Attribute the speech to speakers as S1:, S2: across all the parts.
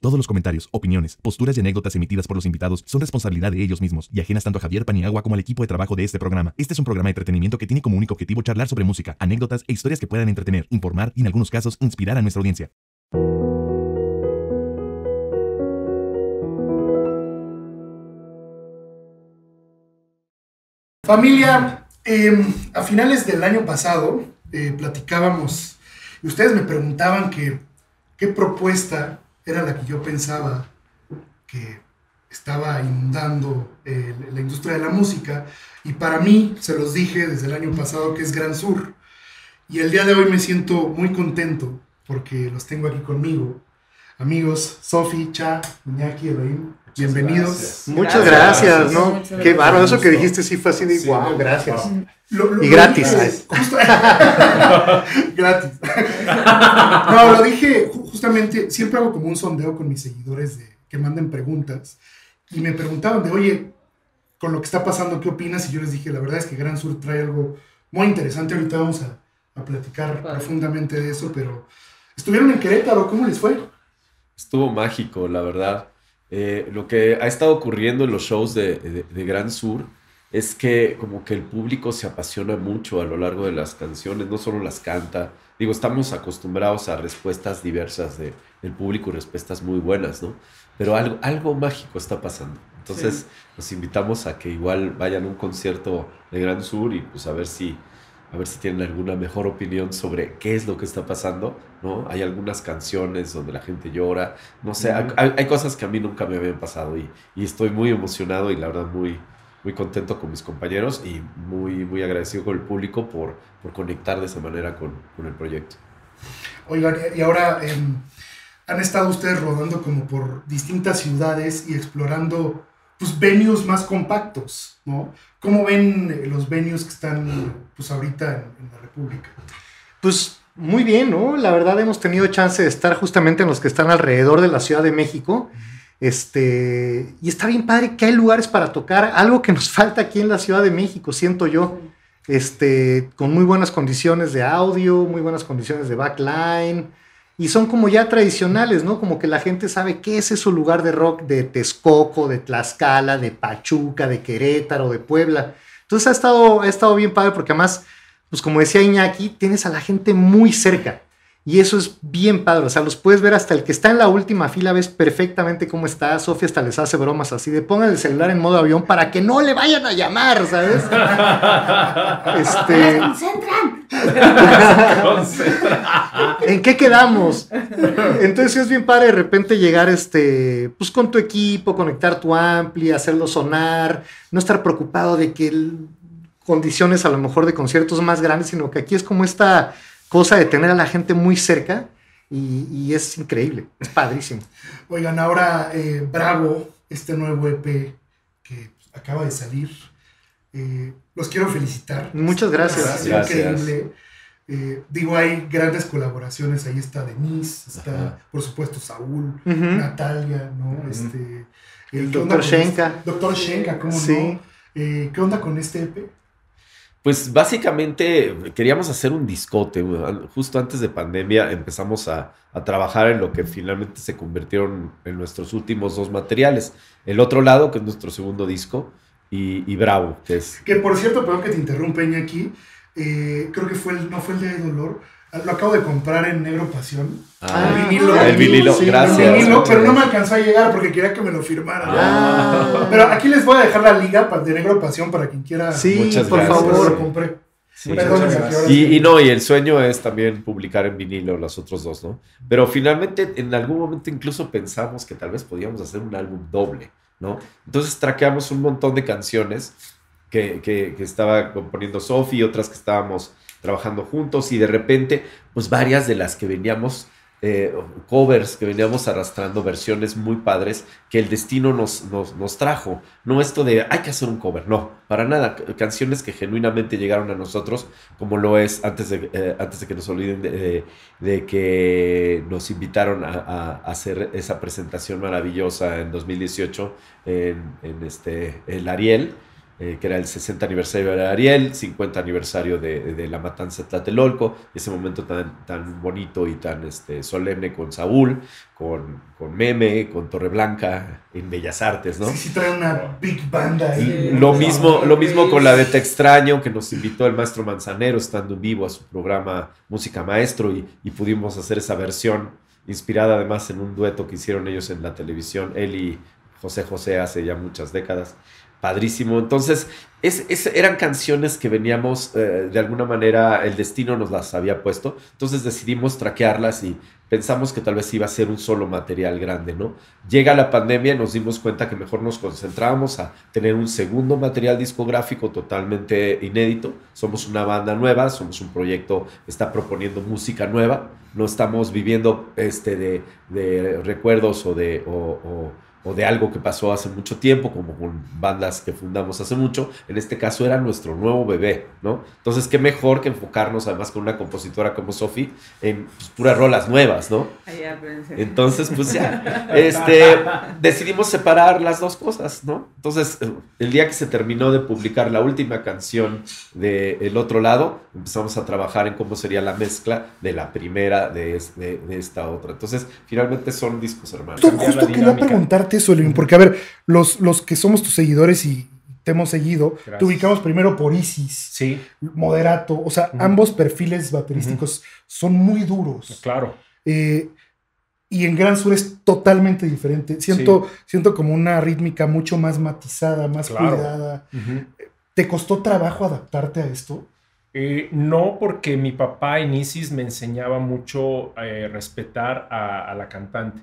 S1: Todos los comentarios, opiniones, posturas y anécdotas emitidas por los invitados son responsabilidad de ellos mismos y ajenas tanto a Javier Paniagua como al equipo de trabajo de este programa. Este es un programa de entretenimiento que tiene como único objetivo charlar sobre música, anécdotas e historias que puedan entretener, informar y en algunos casos inspirar a nuestra audiencia.
S2: Familia, em, a finales del año pasado eh, platicábamos y ustedes me preguntaban qué propuesta era la que yo pensaba que estaba inundando eh, la industria de la música. Y para mí, se los dije desde el año pasado, que es Gran Sur. Y el día de hoy me siento muy contento porque los tengo aquí conmigo. Amigos, Sofi, Cha, Iñaki, Elohim, bienvenidos.
S3: Muchas gracias, ¿no? Qué bárbaro, eso que dijiste sí fue así de wow, gracias. Y gratis.
S2: gratis. no, lo dije justamente, siempre hago como un sondeo con mis seguidores de que manden preguntas y me preguntaban de, oye, con lo que está pasando, ¿qué opinas? Y yo les dije, la verdad es que Gran Sur trae algo muy interesante, ahorita vamos a, a platicar profundamente de eso, pero estuvieron en Querétaro, ¿cómo les fue?
S4: Estuvo mágico, la verdad. Eh, lo que ha estado ocurriendo en los shows de, de, Gran Sur es que como que el público se apasiona mucho a lo largo de las canciones, no solo las canta. Digo, estamos acostumbrados a respuestas diversas de, del público respuestas muy buenas, ¿no? Pero algo, algo mágico está pasando. Entonces, los invitamos a que igual vayan a un concierto de Gran Sur y pues a ver si a ver si tienen alguna mejor opinión sobre qué es lo que está pasando, ¿no? Hay algunas canciones donde la gente llora, no sé, hay, cosas que a mí nunca me habían pasado y, y, estoy muy emocionado y la verdad muy, muy contento con mis compañeros y muy, muy agradecido con el público por, por conectar de esa manera con, con el proyecto.
S2: Oigan, y ahora em, han estado ustedes rodando como por distintas ciudades y explorando pues venues más compactos, ¿no? ¿Cómo ven eh, los venues que están pues ahorita en, la República?
S3: Pues muy bien, ¿no? La verdad hemos tenido chance de estar justamente en los que están alrededor de la Ciudad de México. Este, y está bien padre que hay lugares para tocar, algo que nos falta aquí en la Ciudad de México, siento yo. Este, con muy buenas condiciones de audio, muy buenas condiciones de backline, y son como ya tradicionales, ¿no? Como que la gente sabe qué es ese lugar de rock de Texcoco, de Tlaxcala, de Pachuca, de Querétaro, de Puebla. Entonces ha estado, ha estado bien padre porque además, pues como decía Iñaki, tienes a la gente muy cerca. Y eso es bien padre, o sea, los puedes ver hasta el que está en la última fila, ves perfectamente cómo está. Sofía hasta les hace bromas así de pongan el celular en modo avión para que no le vayan a llamar, ¿sabes?
S5: este... concentran!
S3: ¿En qué quedamos? Entonces es bien padre de repente llegar este, pues con tu equipo, conectar tu ampli, hacerlo sonar, no estar preocupado de que condiciones a lo mejor de conciertos más grandes, sino que aquí es como esta cosa de tener a la gente muy cerca y, es increíble, es padrísimo.
S2: Oigan, ahora eh, Bravo, este nuevo EP que acaba de salir, eh, los quiero felicitar.
S3: Muchas gracias.
S2: Es increíble. Eh, digo, hay grandes colaboraciones, ahí está Denise, está por supuesto Saúl, Natalia, ¿no? este,
S3: el doctor Shenka.
S2: Este? Doctor Shenka, ¿cómo no? ¿Qué onda con este EP?
S4: Pues básicamente queríamos hacer un discote. Justo antes de pandemia empezamos a, trabajar en lo que finalmente se convirtieron en nuestros últimos dos materiales. El otro lado, que es nuestro segundo disco, y, Bravo, que es...
S2: Que por cierto, perdón que te interrumpa, aquí. Eh, creo que fue el, no fue el de dolor, lo acabo de comprar en Negro Pasión.
S4: Ah, el vinilo. El vinilo, gracias.
S2: El vinilo, pero no me alcanzó a llegar porque quería que me lo firmara. Ah. Pero aquí les voy a dejar la liga de Negro Pasión para quien quiera.
S3: Sí, por favor. Lo compré.
S4: y, y, no, y el sueño es también publicar en vinilo los otros dos, ¿no? Pero finalmente, en algún momento incluso pensamos que tal vez podíamos hacer un álbum doble, ¿no? Entonces traqueamos un montón de canciones que, que, que estaba componiendo Sofi, otras que estábamos trabajando juntos y de repente, pues varias de las que veníamos, eh, covers, que veníamos arrastrando, versiones muy padres que el destino nos, nos, trajo. No esto de hay que hacer un cover, no, para nada. Canciones que genuinamente llegaron a nosotros, como lo es antes de, eh, antes de que nos olviden de, que nos invitaron a, hacer esa presentación maravillosa en 2018 en, en este, el Ariel eh, que era el 60 aniversario de Ariel, 50 aniversario de, la matanza de Tlatelolco, ese momento tan, tan bonito y tan este, solemne con Saúl, con, con Meme, con Torreblanca, en Bellas Artes, ¿no?
S2: Sí, sí, trae una big banda ahí.
S4: Lo mismo, lo mismo con la de Te Extraño, que nos invitó el maestro Manzanero estando en vivo a su programa Música Maestro y, y pudimos hacer esa versión inspirada además en un dueto que hicieron ellos en la televisión, él y José José hace ya muchas décadas padrísimo. Entonces, es, eran canciones que veníamos, eh, de alguna manera, el destino nos las había puesto. Entonces decidimos traquearlas y pensamos que tal vez iba a ser un solo material grande, ¿no? Llega la pandemia y nos dimos cuenta que mejor nos concentrábamos a tener un segundo material discográfico totalmente inédito. Somos una banda nueva, somos un proyecto que está proponiendo música nueva. No estamos viviendo este, de, recuerdos o de de algo que pasó hace mucho tiempo, como con bandas que fundamos hace mucho. En este caso era nuestro nuevo bebé, ¿no? Entonces, qué mejor que enfocarnos, además con una compositora como Sofi, en pues, puras rolas nuevas, ¿no? Entonces, pues ya, este, decidimos separar las dos cosas, ¿no? Entonces, el día que se terminó de publicar la última canción de El Otro Lado, empezamos a trabajar en cómo sería la mezcla de la primera de, de, esta otra. Entonces, finalmente son discos hermanos.
S2: Justo, quería preguntarte eso, porque a ver, los, los que somos tus seguidores y te hemos seguido, te ubicamos primero por Isis,
S5: sí.
S2: Moderato, o sea, ambos perfiles baterísticos son muy duros.
S5: Claro.
S2: Eh, y en Gran Sur es totalmente diferente. Siento, siento como una rítmica mucho más matizada, más cuidada. ¿Te costó trabajo adaptarte a esto?
S5: Eh, no, porque mi papá en Isis me enseñaba mucho a eh, respetar a, la cantante.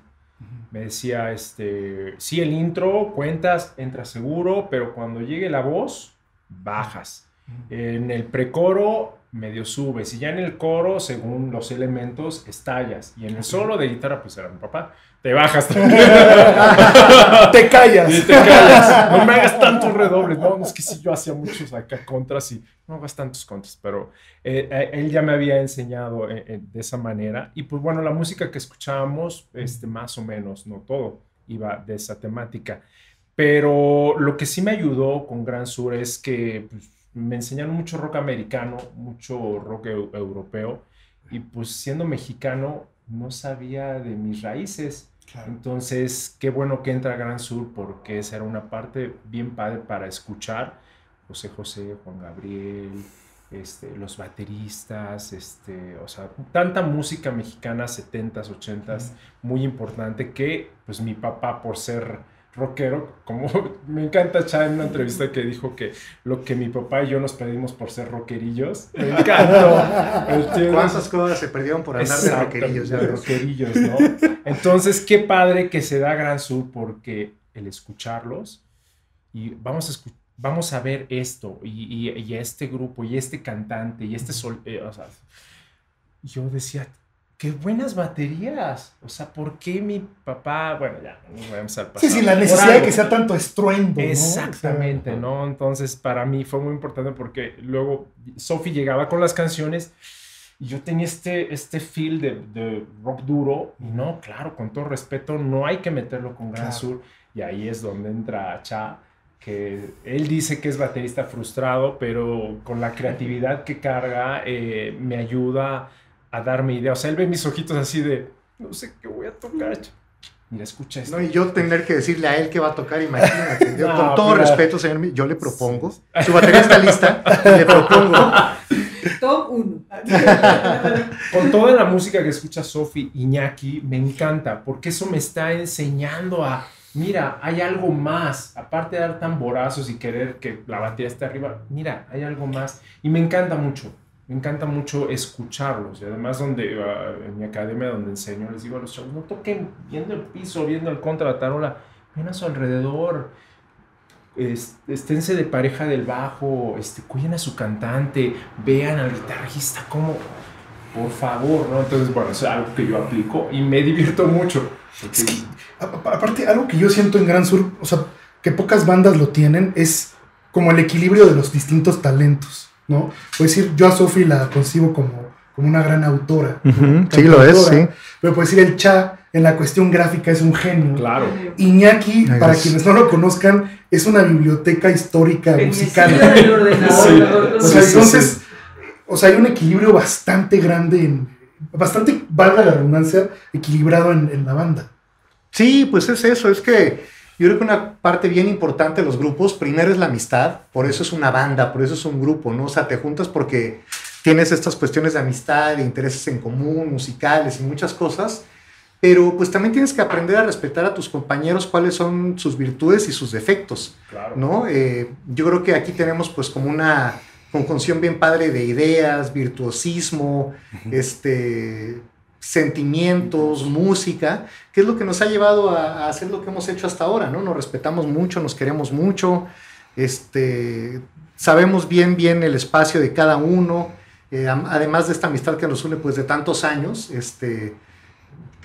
S5: Me decía, este, sí, el intro, cuentas, entras seguro, pero cuando llegue la voz, bajas. En el precoro, medio subes. Y ya en el coro, según los elementos, estallas. Y en el solo de guitarra, pues era mi papá. Te bajas.
S2: te callas.
S5: te callas. No me hagas tantos redobles. No, es que si yo hacía muchos acá contras y no hagas tantos contras. Pero eh, eh, él ya me había enseñado eh, de esa manera. Y pues bueno, la música que escuchábamos, este, más o menos, no todo, iba de esa temática. Pero lo que sí me ayudó con Gran Sur es que pues, me enseñaron mucho rock americano, mucho rock europeo. Y pues siendo mexicano, no sabía de mis raíces. Entonces, qué bueno que entra Gran Sur porque esa era una parte bien padre para escuchar. José José, Juan Gabriel, este, los bateristas, este, o sea, tanta música mexicana, 70s, 80s, muy importante que pues mi papá por ser rockero, como me encanta Chá en una entrevista que dijo que lo que mi papá y yo nos perdimos por ser rockerillos. Me encanta.
S3: ¿Cuántas cosas se perdieron por andar de rockerillos?
S5: De rockerillos, ¿no? Entonces, qué padre que se da Gran Sur porque el escucharlos y vamos a vamos a ver esto y, y, este grupo y este cantante y este sol, eh, o sea, yo decía, qué buenas baterías. O sea, ¿por qué mi papá? Bueno, ya, no vamos al
S2: pasado. Sí, sí, la necesidad de que sea tanto estruendo.
S5: Exactamente, ¿no? Entonces, para mí fue muy importante porque luego Sophie llegaba con las canciones y yo tenía este, este feel de, rock duro. Y no, claro, con todo respeto, no hay que meterlo con Gran Sur. Y ahí es donde entra Cha que él dice que es baterista frustrado, pero con la creatividad que carga eh, me ayuda a darme idea. O sea, él ve mis ojitos así de, no sé qué voy a tocar. Mira, escucha esto.
S3: No, y yo tener que decirle a él qué va a tocar, imagínate. con todo respeto, señor, yo le propongo. Su batería está lista, le propongo.
S6: Top 1.
S5: con toda la música que escucha Sofi Iñaki, me encanta, porque eso me está enseñando a, mira, hay algo más. Aparte de dar tamborazos y querer que la batería esté arriba, mira, hay algo más. Y me encanta mucho me encanta mucho escucharlos. Y además, donde ah, en mi academia donde enseño, les digo a los chavos, no toquen viendo el piso, viendo el contra la tarola, ven a su alrededor. esténse de pareja del bajo, este, cuiden a su cantante, vean al guitarrista, como, por favor, ¿no? Entonces, bueno, es algo que yo aplico y me divierto mucho.
S2: aparte, algo que yo siento en Gran Sur, o sea, que pocas bandas lo tienen, es como el equilibrio de los distintos talentos. ¿No? Puedo decir, yo a Sophie la concibo como, como una gran autora.
S3: sí, lo es, sí.
S2: Pero puedo decir, el Cha en la cuestión gráfica es un genio.
S5: Claro.
S2: Iñaki,
S3: Ay,
S2: para quienes no lo conozcan, es una biblioteca histórica musical.
S6: Ordenador.
S5: Sí.
S2: O sea,
S5: Sí, sí,
S2: entonces, o sea, hay un equilibrio bastante grande, en, bastante, valga la redundancia, equilibrado en, en la banda.
S3: Sí, pues es eso, es que yo creo que una parte bien importante de los grupos, primero es la amistad, por eso es una banda, por eso es un grupo, ¿no? O sea, te juntas porque tienes estas cuestiones de amistad, de intereses en común, musicales y muchas cosas, pero pues también tienes que aprender a respetar a tus compañeros cuáles son sus virtudes y sus defectos.
S5: Claro.
S3: ¿no? Eh, yo creo que aquí tenemos pues como una conjunción bien padre de ideas, virtuosismo, este, sentimientos, música, que es lo que nos ha llevado a, a hacer lo que hemos hecho hasta ahora, ¿no? Nos respetamos mucho, nos queremos mucho, este, sabemos bien, bien el espacio de cada uno, eh, además de esta amistad que nos une pues de tantos años, este,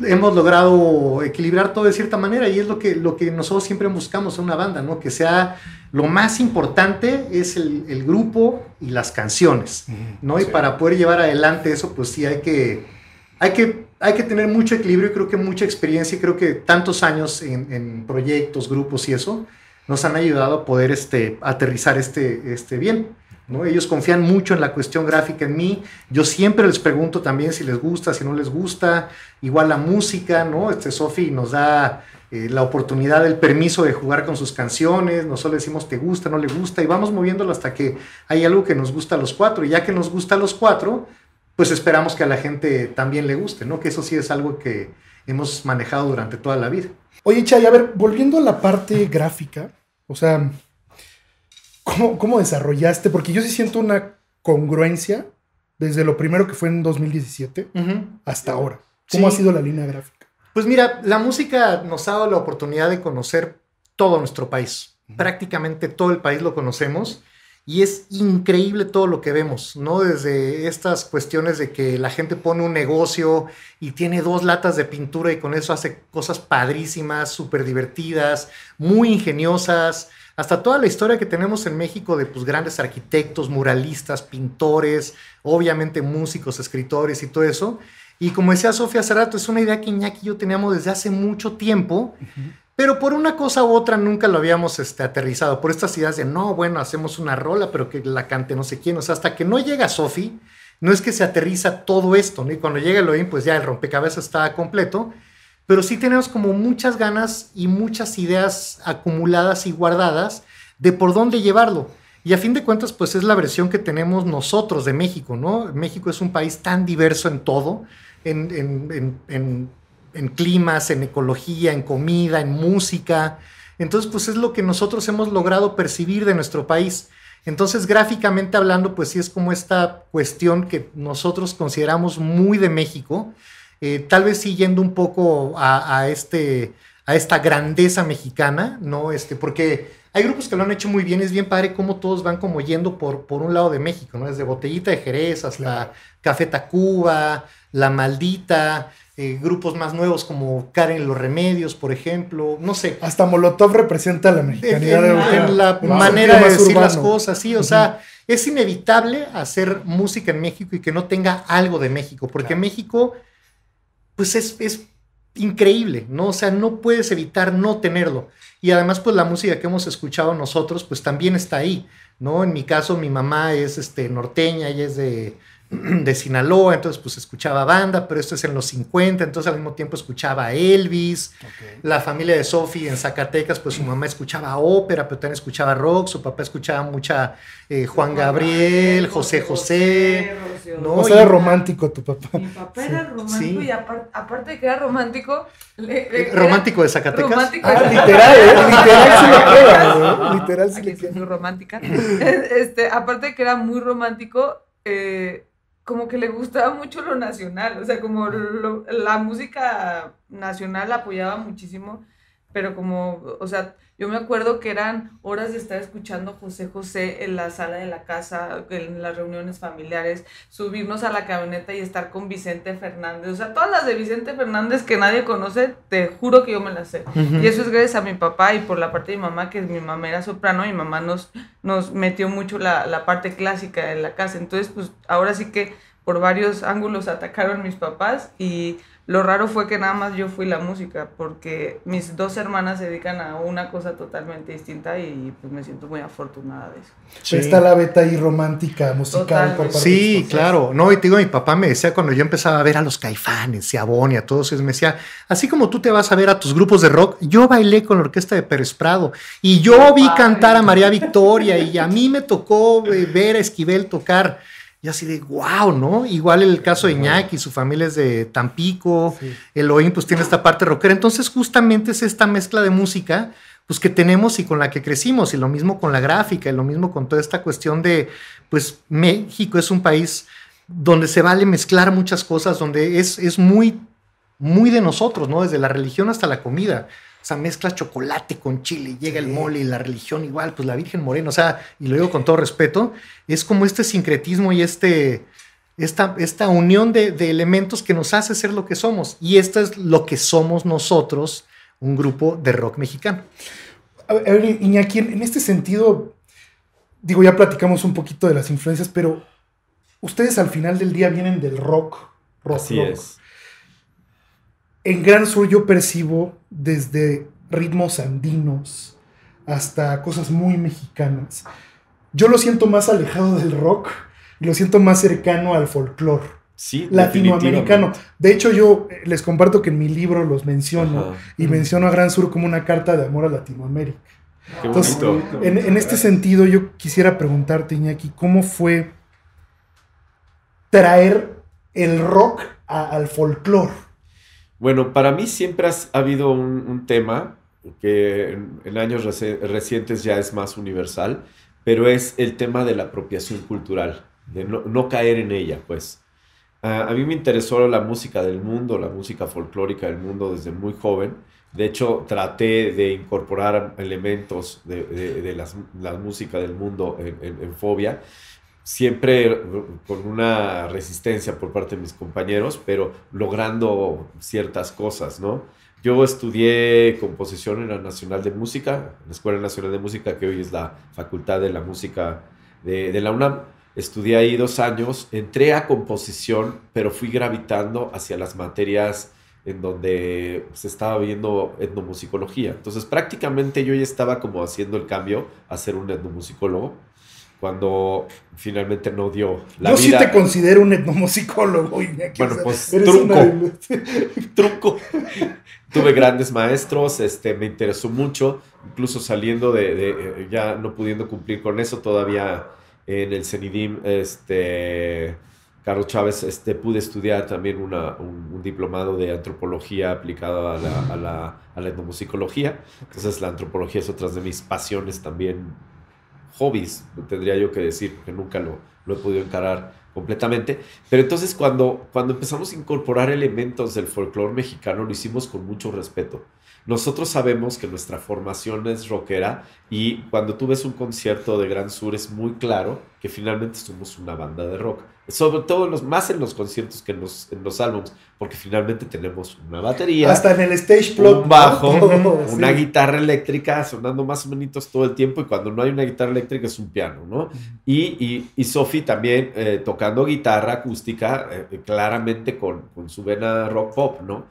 S3: hemos logrado equilibrar todo de cierta manera y es lo que, lo que nosotros siempre buscamos en una banda, ¿no? Que sea lo más importante es el, el grupo y las canciones, ¿no? Y para poder llevar adelante eso, pues sí hay que, hay que, hay que tener mucho equilibrio y creo que mucha experiencia y creo que tantos años en, proyectos, grupos y eso nos han ayudado a poder este, aterrizar este, este bien. ¿no? Ellos confían mucho en la cuestión gráfica en mí. Yo siempre les pregunto también si les gusta, si no les gusta. Igual la música, ¿no? Este Sofi nos da eh, la oportunidad, el permiso de jugar con sus canciones. Nosotros decimos te gusta, no le gusta y vamos moviéndolo hasta que hay algo que nos gusta a los cuatro. Y ya que nos gusta a los cuatro, pues esperamos que a la gente también le guste, ¿no? Que eso sí es algo que hemos manejado durante toda la vida.
S2: Oye, Chay, a ver, volviendo a la parte gráfica, o sea, ¿cómo, cómo desarrollaste? Porque yo sí siento una congruencia desde lo primero que fue en 2017 hasta ahora. ¿Cómo
S3: Sí.
S2: ha sido la línea gráfica?
S3: Pues mira, la música nos ha dado la oportunidad de conocer todo nuestro país. Prácticamente todo el país lo conocemos y es increíble todo lo que vemos, ¿no? Desde estas cuestiones de que la gente pone un negocio y tiene dos latas de pintura y con eso hace cosas padrísimas, súper divertidas, muy ingeniosas, hasta toda la historia que tenemos en México de pues, grandes arquitectos, muralistas, pintores, obviamente músicos, escritores y todo eso. Y como decía Sofía hace es una idea que Iñaki y yo teníamos desde hace mucho tiempo, pero por una cosa u otra nunca lo habíamos este, aterrizado. Por estas ideas de, no, bueno, hacemos una rola, pero que la cante no sé quién. O sea, hasta que no llega Sofi, no es que se aterriza todo esto, ¿no? Y cuando llega Elohim, pues ya el rompecabezas está completo. Pero sí tenemos como muchas ganas y muchas ideas acumuladas y guardadas de por dónde llevarlo. Y a fin de cuentas, pues es la versión que tenemos nosotros de México, ¿no? México es un país tan diverso en todo, en, en- en- en- en climas, en ecología, en comida, en música. Entonces, pues es lo que nosotros hemos logrado percibir de nuestro país. Entonces, gráficamente hablando, pues sí es como esta cuestión que nosotros consideramos muy de México, eh, tal vez siguiendo un poco a, a este, a esta grandeza mexicana, ¿no? Este, porque hay grupos que lo han hecho muy bien, es bien padre cómo todos van como yendo por, por un lado de México, ¿no? Desde Botellita de Jerez hasta Café Tacuba, La Maldita, eh, grupos más nuevos como Karen Los Remedios, por ejemplo, no sé.
S2: Hasta Molotov representa la mexicanidad
S3: en-
S2: de
S3: en la manera de decir las cosas, sí, o sea, es inevitable hacer música en México y que no tenga algo de México, porque México, pues es, es increíble, ¿no? O sea, no puedes evitar no tenerlo. Y además, pues la música que hemos escuchado nosotros, pues también está ahí, ¿no? En mi caso, mi mamá es este, norteña, ella es de, de Sinaloa, entonces pues escuchaba banda, pero esto es en los 50, entonces al mismo tiempo escuchaba a Elvis, la familia de Sophie en Zacatecas, pues su mamá escuchaba ópera, pero también escuchaba rock, su papá escuchaba mucha eh, Juan Gabriel, José José. ¿no?
S2: O sea, era romántico tu papá.
S6: Mi papá era romántico
S3: Sí.
S6: y apar- aparte de que era romántico, le- le-
S3: Eh,
S6: era
S3: romántico de Zacatecas.
S6: romántico.
S2: Ah, literal, ¿eh? Literal sí le queda, ¿eh? Literal sí
S6: Aquí
S2: le queda.
S6: muy romántica. Este, aparte de que era muy romántico, eh, como que le gustaba mucho lo nacional, o sea, como lo- la música nacional la apoyaba muchísimo, pero como, o sea, yo me acuerdo que eran horas de estar escuchando José José en la sala de la casa, en las reuniones familiares, subirnos a la camioneta y estar con Vicente Fernández, o sea, todas las de Vicente Fernández que nadie conoce, te juro que yo me las sé. Y eso es gracias a mi papá y por la parte de mi mamá, que mi mamá era soprano, mi mamá nos, nos metió mucho la, la parte clásica de la casa. Entonces, pues ahora sí que por varios ángulos atacaron mis papás y Lo raro fue que nada más yo fui la música, porque mis dos hermanas se dedican a una cosa totalmente distinta y pues me siento muy afortunada de eso.
S2: Sí. Está la beta ahí romántica, musical por parte
S3: Sí, claro. No, y te digo, mi papá me decía cuando yo empezaba a ver a los caifanes y a Bonnie, a todos, me decía, así como tú te vas a ver a tus grupos de rock, yo bailé con la orquesta de Pérez Prado y yo vi cantar a María Victoria y a mí me tocó eh, ver a Esquivel tocar. Y así de, wow, ¿no? Igual el caso de Iñaki, su familia es de Tampico, sí. Elohim pues tiene esta parte rockera. Entonces justamente es esta mezcla de música pues que tenemos y con la que crecimos, y lo mismo con la gráfica, y lo mismo con toda esta cuestión de, pues México es un país donde se vale mezclar muchas cosas, donde es, es muy, muy de nosotros, ¿no? Desde la religión hasta la comida. O sea, mezclas chocolate con chile, llega el mole y la religión igual, pues la Virgen Morena, o sea, y lo digo con todo respeto, es como este sincretismo y este, esta, esta unión de, de, elementos que nos hace ser lo que somos. Y esto es lo que somos nosotros, un grupo de rock mexicano.
S2: A ver, Iñaki, en este sentido, digo, ya platicamos un poquito de las influencias, pero ustedes al final del día vienen del rock. rock
S4: Así
S2: rock.
S4: es.
S2: En Gran Sur yo percibo desde ritmos andinos hasta cosas muy mexicanas. Yo lo siento más alejado del rock y lo siento más cercano al folclore
S4: sí,
S2: latinoamericano. De hecho, yo les comparto que en mi libro los menciono Ajá. y menciono a Gran Sur como una carta de amor a Latinoamérica.
S4: Qué
S2: Entonces, en, en, este sentido, yo quisiera preguntarte, Iñaki, ¿cómo fue traer el rock a, al folclore?
S4: Bueno, para mí siempre ha habido un, tema que en, años reci recientes ya es más universal, pero es el tema de la apropiación cultural, de no, caer en ella, pues. Uh, a mí me interesó la música del mundo, la música folclórica del mundo desde muy joven. De hecho, traté de incorporar elementos de, las, la música del mundo en, Fobia, siempre con una resistencia por parte de mis compañeros, pero logrando ciertas cosas, ¿no? Yo estudié composición en la Nacional de Música, la Escuela Nacional de Música, que hoy es la Facultad de la Música de, de la UNAM. Estudié ahí dos años, entré a composición, pero fui gravitando hacia las materias en donde se estaba viendo etnomusicología. Entonces prácticamente yo ya estaba como haciendo el cambio a ser un etnomusicólogo cuando finalmente no dio la
S2: Yo
S4: vida.
S2: sí te considero un etnomusicólogo. Iñaki,
S4: Bueno,
S2: o sea,
S4: pues truco,
S2: una-
S4: truco. Tuve grandes maestros, este, me interesó mucho, incluso saliendo de, de, eh, ya no pudiendo cumplir con eso, todavía en el CENIDIM, este, Carlos Chávez, este, pude estudiar también una, un, un diplomado de antropología aplicada a la, a, la, a la etnomusicología. Entonces la antropología es otra de mis pasiones también, hobbies, tendría yo que decir, porque nunca lo, lo he podido encarar completamente. Pero entonces cuando, cuando empezamos a incorporar elementos del folclore mexicano, lo hicimos con mucho respeto. Nosotros sabemos que nuestra formación es rockera y cuando tú ves un concierto de Gran Sur es muy claro que finalmente somos una banda de rock. Sobre todo en los, más en los conciertos que en los, en los álbumes, porque finalmente tenemos una batería,
S2: Hasta en el stage plot.
S4: un bajo.
S2: Todo,
S4: una
S2: sí.
S4: guitarra eléctrica sonando más o menos todo el tiempo y cuando no hay una guitarra eléctrica es un piano, ¿no? Y, y, y Sophie también eh, tocando guitarra acústica, eh, claramente con, con, su vena rock pop, ¿no?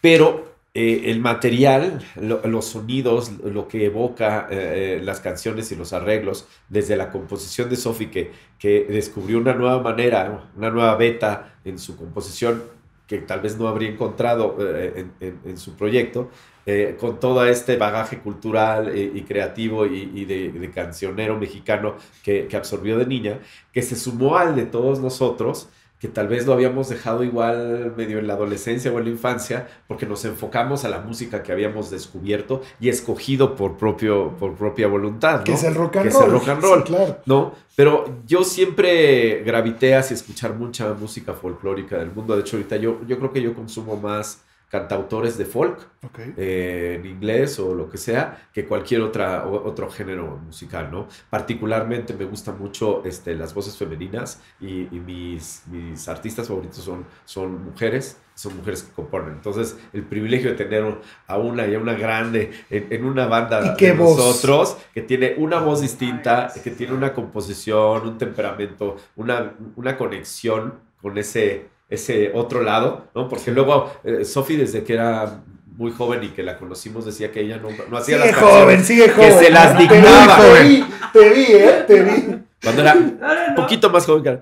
S4: Pero eh, el material, lo, los sonidos, lo que evoca eh, las canciones y los arreglos, desde la composición de Sophie, que, descubrió una nueva manera, una nueva beta en su composición, que tal vez no habría encontrado eh, en, su proyecto, eh, con todo este bagaje cultural y, creativo y, y de, de, cancionero mexicano que, que, absorbió de niña, que se sumó al de todos nosotros, que tal vez lo habíamos dejado igual medio en la adolescencia o en la infancia, porque nos enfocamos a la música que habíamos descubierto y escogido por, propio, por propia voluntad. ¿no?
S2: Que es el rock and
S4: que
S2: roll.
S4: Es el rock and roll
S2: sí, claro.
S4: ¿no? Pero yo siempre gravité hacia escuchar mucha música folclórica del mundo. De hecho, ahorita yo, yo creo que yo consumo más cantautores de folk
S2: okay.
S4: eh, en inglés o lo que sea que cualquier otra, otro género musical, ¿no? Particularmente me gustan mucho este, las voces femeninas y, y mis, mis, artistas favoritos son, son mujeres, son mujeres que componen. Entonces, el privilegio de tener a una y a una grande en, en una banda
S2: ¿Y
S4: de
S2: voz?
S4: nosotros que tiene una voz distinta, que tiene una composición, un temperamento, una, una conexión con ese ese otro lado, ¿no? Porque luego eh, Sofi desde que era muy joven y que la conocimos decía que ella no, no hacía
S2: Sigue
S4: las
S2: joven, sigue joven.
S4: que se las dictaba.
S2: Te vi, te vi, ¿eh? Te vi.
S4: Cuando era un
S6: No, no, no.
S4: poquito más joven que,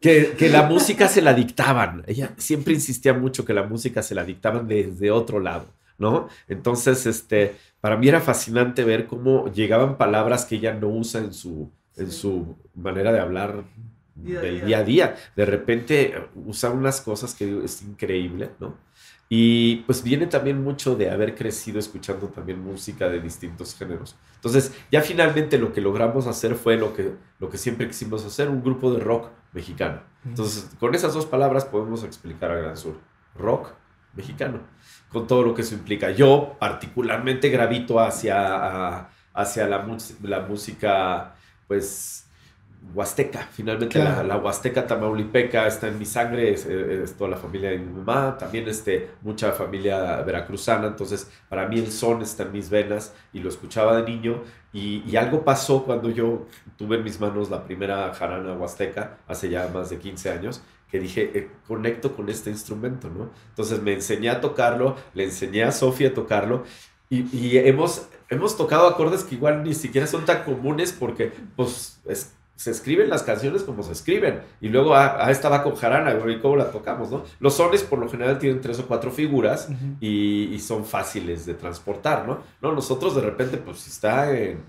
S4: que, que la música se la dictaban. Ella siempre insistía mucho que la música se la dictaban desde otro lado, ¿no? Entonces, este, para mí era fascinante ver cómo llegaban palabras que ella no usa en su, en su manera de hablar
S6: Día
S4: del
S6: día.
S4: día a día. De repente eh, usa unas cosas que es increíble, ¿no? Y pues viene también mucho de haber crecido escuchando también música de distintos géneros. Entonces, ya finalmente lo que logramos hacer fue lo que, lo que siempre quisimos hacer, un grupo de rock mexicano. Entonces, con esas dos palabras podemos explicar a Gran Sur. Rock mexicano, con todo lo que eso implica. Yo particularmente gravito hacia, hacia la, la música, pues, huasteca. Finalmente la,
S2: Claro.
S4: la huasteca tamaulipeca está en mi sangre, es, es toda la familia de mi mamá, también este, mucha familia veracruzana, entonces para mí el son está en mis venas y lo escuchaba de niño y, y algo pasó cuando yo tuve en mis manos la primera jarana huasteca hace ya más de 15 años que dije, eh, conecto con este instrumento, ¿no? Entonces me enseñé a tocarlo, le enseñé a Sofía a tocarlo y, y hemos, hemos tocado acordes que igual ni siquiera son tan comunes porque pues es- se escriben las canciones como se escriben y luego a, esta va con jarana y cómo la tocamos, ¿no? Los sones por lo general tienen tres o cuatro figuras y, y son fáciles de transportar, ¿no? No, nosotros de repente pues si está en,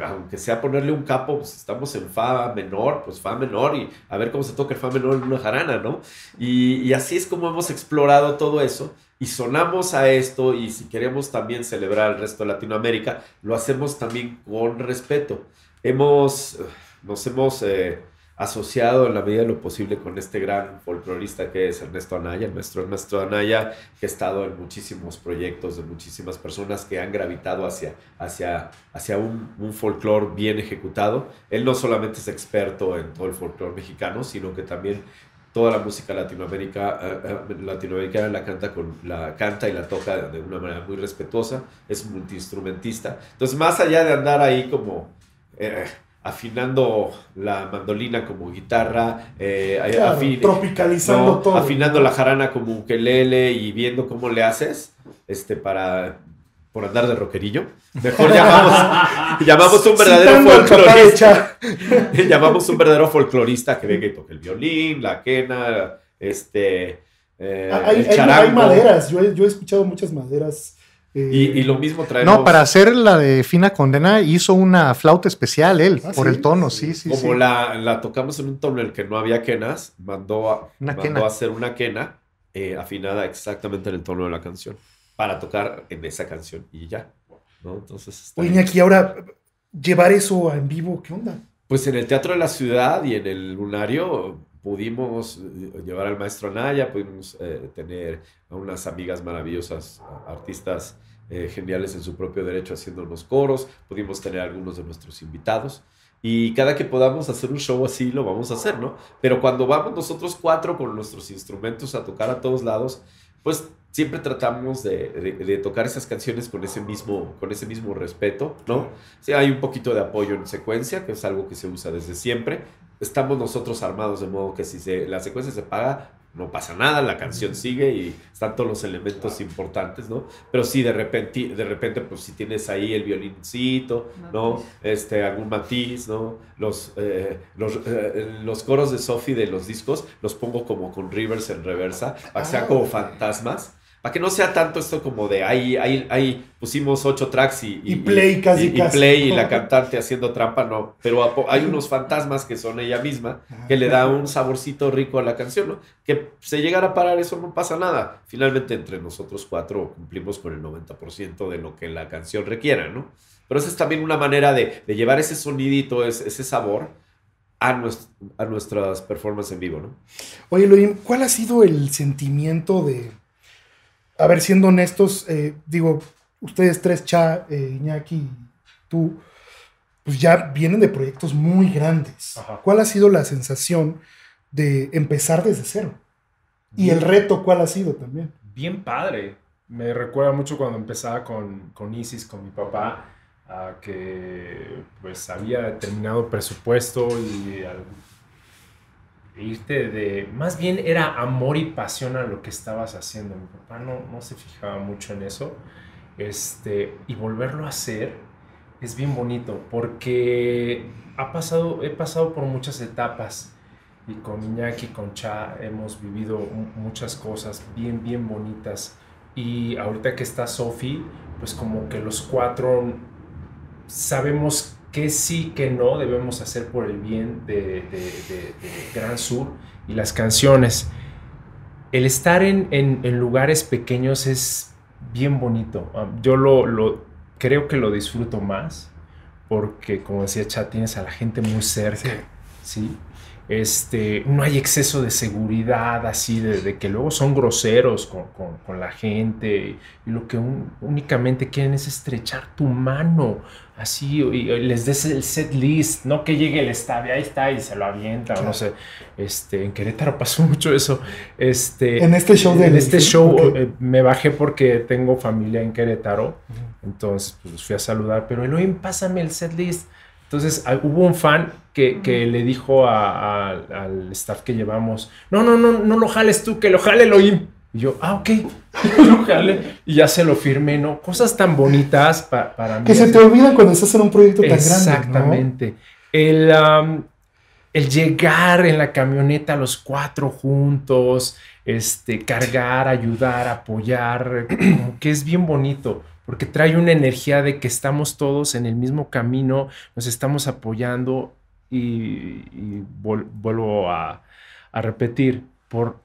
S4: aunque sea ponerle un capo, pues estamos en fa menor, pues fa menor y a ver cómo se toca el fa menor en una jarana, ¿no? Y, y así es como hemos explorado todo eso y sonamos a esto y si queremos también celebrar el resto de Latinoamérica, lo hacemos también con respeto. Hemos, nos hemos eh, asociado en la medida de lo posible con este gran folclorista que es Ernesto Anaya, el maestro Ernesto Anaya, que ha estado en muchísimos proyectos de muchísimas personas que han gravitado hacia, hacia, hacia un, un folclore bien ejecutado. Él no solamente es experto en todo el folclore mexicano, sino que también toda la música latinoamérica, eh, eh, latinoamericana la canta, con, la canta y la toca de una manera muy respetuosa, es multiinstrumentista. Entonces, más allá de andar ahí como afinando la mandolina como guitarra, eh,
S2: Claro,
S4: afin-
S2: tropicalizando
S4: no,
S2: todo.
S4: afinando la jarana como ukelele y viendo cómo le haces, este, para por andar de rockerillo. Mejor llamamos, llamamos un verdadero folclorista. Llamamos un verdadero folclorista que venga y toque el violín, la quena, este, eh,
S2: Hay,
S4: el
S2: hay- hay maderas, yo he, yo he escuchado muchas maderas. Eh,
S4: Y, y lo mismo traemos.
S3: No, para hacer la de Fina Condena hizo una flauta especial él,
S2: Ah,
S3: por
S2: ¿sí?
S3: el tono, sí, sí,
S4: como
S3: sí.
S4: La, la tocamos en un tono en el que no había quenas, mandó a,
S3: Una
S4: mandó
S3: quena.
S4: a hacer una quena eh, afinada exactamente en el tono de la canción para tocar en esa canción y ya. ¿no? Entonces,
S2: Oye,
S4: bien.
S2: Iñaki, ahora llevar eso a en vivo, ¿qué onda?
S4: Pues en el Teatro de la Ciudad y en el Lunario pudimos eh, llevar al maestro Anaya, pudimos eh, tener a unas amigas maravillosas, a- artistas eh, geniales en su propio derecho haciendo unos coros, pudimos tener algunos de nuestros invitados. Y cada que podamos hacer un show así, lo vamos a hacer, ¿no? Pero cuando vamos nosotros cuatro con nuestros instrumentos a tocar a todos lados, pues siempre tratamos de, de- de tocar esas canciones con ese mismo, con ese mismo respeto, ¿no? Sí, hay un poquito de apoyo en secuencia, que es algo que se usa desde siempre. Estamos nosotros armados de modo que si se, la secuencia se paga, no pasa nada, la canción sigue y están todos los elementos importantes, ¿no? Pero sí, de repente, de repente pues si tienes ahí el violincito, ¿no? Este, algún matiz, ¿no? Los, eh, los, eh, los coros de Sophie de los discos los pongo como con rivers en reversa, para que sean
S2: Ah,
S4: como fantasmas. Para que no sea tanto esto como de ahí, ahí, ahí pusimos ocho tracks y,
S2: Y play casi,
S4: y- play y la cantante haciendo trampa, no. Pero hay unos fantasmas que son ella misma que le da un saborcito rico a la canción, ¿no? Que se llegara a parar eso no pasa nada. Finalmente entre nosotros cuatro cumplimos con el 90% de lo que la canción requiera, ¿no? Pero esa es también una manera de, de llevar ese sonidito, ese, ese sabor a, a nuestras performances en vivo, ¿no?
S2: Oye, Elohim, ¿cuál ha sido el sentimiento de, a ver, siendo honestos, eh, digo, ustedes tres, Cha, eh, Iñaki y tú, pues ya vienen de proyectos muy grandes.
S5: Ajá.
S2: ¿Cuál ha sido la sensación de empezar desde cero? Y el reto, ¿cuál ha sido también?
S5: bien padre. Me recuerda mucho cuando empezaba con, con Isis, con mi papá, a que pues había determinado presupuesto y al- irte de, más bien era amor y pasión a lo que estabas haciendo. Mi papá no, no se fijaba mucho en eso. Este, y volverlo a hacer es bien bonito porque ha pasado, he pasado por muchas etapas y con Iñaki, con Cha hemos vivido muchas cosas bien, bien bonitas. Y ahorita que está Sofi, pues como que los cuatro sabemos que sí, que no debemos hacer por el bien de, Gran Sur y las canciones. El estar en, en, lugares pequeños es bien bonito. Ah, yo lo, lo, creo que lo disfruto más porque, como decía Cha, tienes a la gente muy cerca. ¿sí? Este, no hay exceso de seguridad así, de, que luego son groseros con, con, la gente y lo que únicamente quieren es estrechar tu mano, así, y, les des el set list, no que llegue el estadio, ahí está y se lo avienta, no sé, este, en Querétaro pasó mucho eso, este,
S2: en este show,
S5: de en este show eh, me bajé porque tengo familia en Querétaro, entonces pues fui a saludar, pero Elohim, pásame el set list, entonces hubo un fan que, le dijo al staff que llevamos, no, no, no, no lo jales tú, que lo jale Elohim. Y yo, ah, ok, lo jale. Y ya se lo firmé, ¿no? Cosas tan bonitas para mí.
S2: Que se te olvidan cuando estás en un proyecto tan grande.
S5: Exactamente. El, el llegar en la camioneta los cuatro juntos, este, cargar, ayudar, apoyar, como que es bien bonito porque trae una energía de que estamos todos en el mismo camino, nos estamos apoyando y, vuelvo a, repetir, por,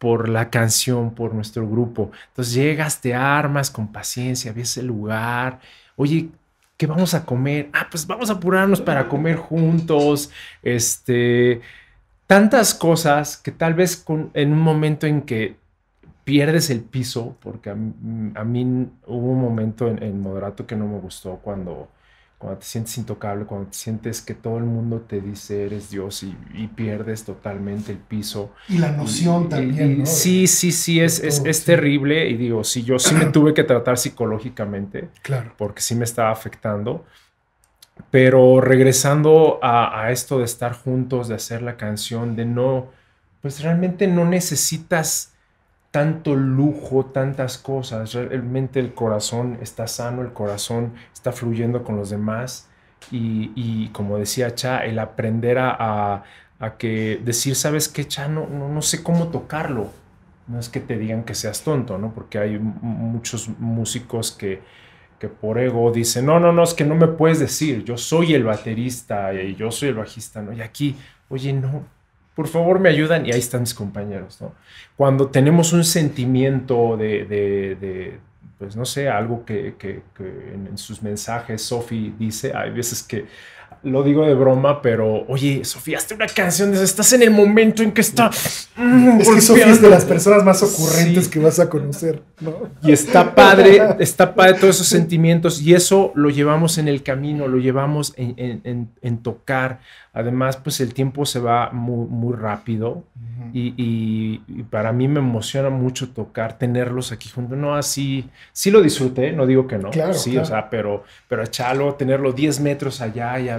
S5: por la canción, por nuestro grupo. Entonces llegas, te armas con paciencia, ves el lugar, oye, ¿qué vamos a comer? Ah, pues vamos a apurarnos para comer juntos, este, tantas cosas que tal vez en un momento en que pierdes el piso, porque a, mí, hubo un momento en, Moderato que no me gustó cuando, cuando te sientes intocable, cuando te sientes que todo el mundo te dice eres Dios y, pierdes totalmente el piso.
S2: Y la noción también, ¿no?
S5: Sí, sí, sí, es, es, terrible y digo, sí, yo sí me tuve que tratar psicológicamente,
S2: claro.
S5: porque sí me estaba afectando. Pero regresando a, a esto de estar juntos, de hacer la canción, de no, pues realmente no necesitas tanto lujo, tantas cosas. Realmente el corazón está sano, el corazón está fluyendo con los demás. Y, como decía Cha, el aprender a, que decir, ¿sabes qué, Cha? No, no, sé cómo tocarlo. No es que te digan que seas tonto, ¿no? Porque hay muchos músicos que, que por ego dicen, no, no, no, es que no me puedes decir, yo soy el baterista y yo soy el bajista, ¿no? Y aquí, oye, no, por favor me ayudan y ahí están mis compañeros. Cuando tenemos un sentimiento de, de, pues no sé, algo que, que, en, sus mensajes Sophie dice, hay veces que lo digo de broma, pero oye, Sofía, hazte una canción, estás en el momento en que está...
S2: Mm, es que Sofía es de las personas más ocurrentes que vas a conocer, ¿no?
S5: Y está padre, está padre todos esos sentimientos y eso lo llevamos en el camino, lo llevamos en, en, en tocar. Además, pues el tiempo se va muy, muy rápido y, y, para mí me emociona mucho tocar, tenerlos aquí juntos. No así, sí lo disfruté, no digo que no,
S2: claro,
S5: sí,
S2: o
S5: sea, pero, pero echarlo, tenerlo 10 metros allá y a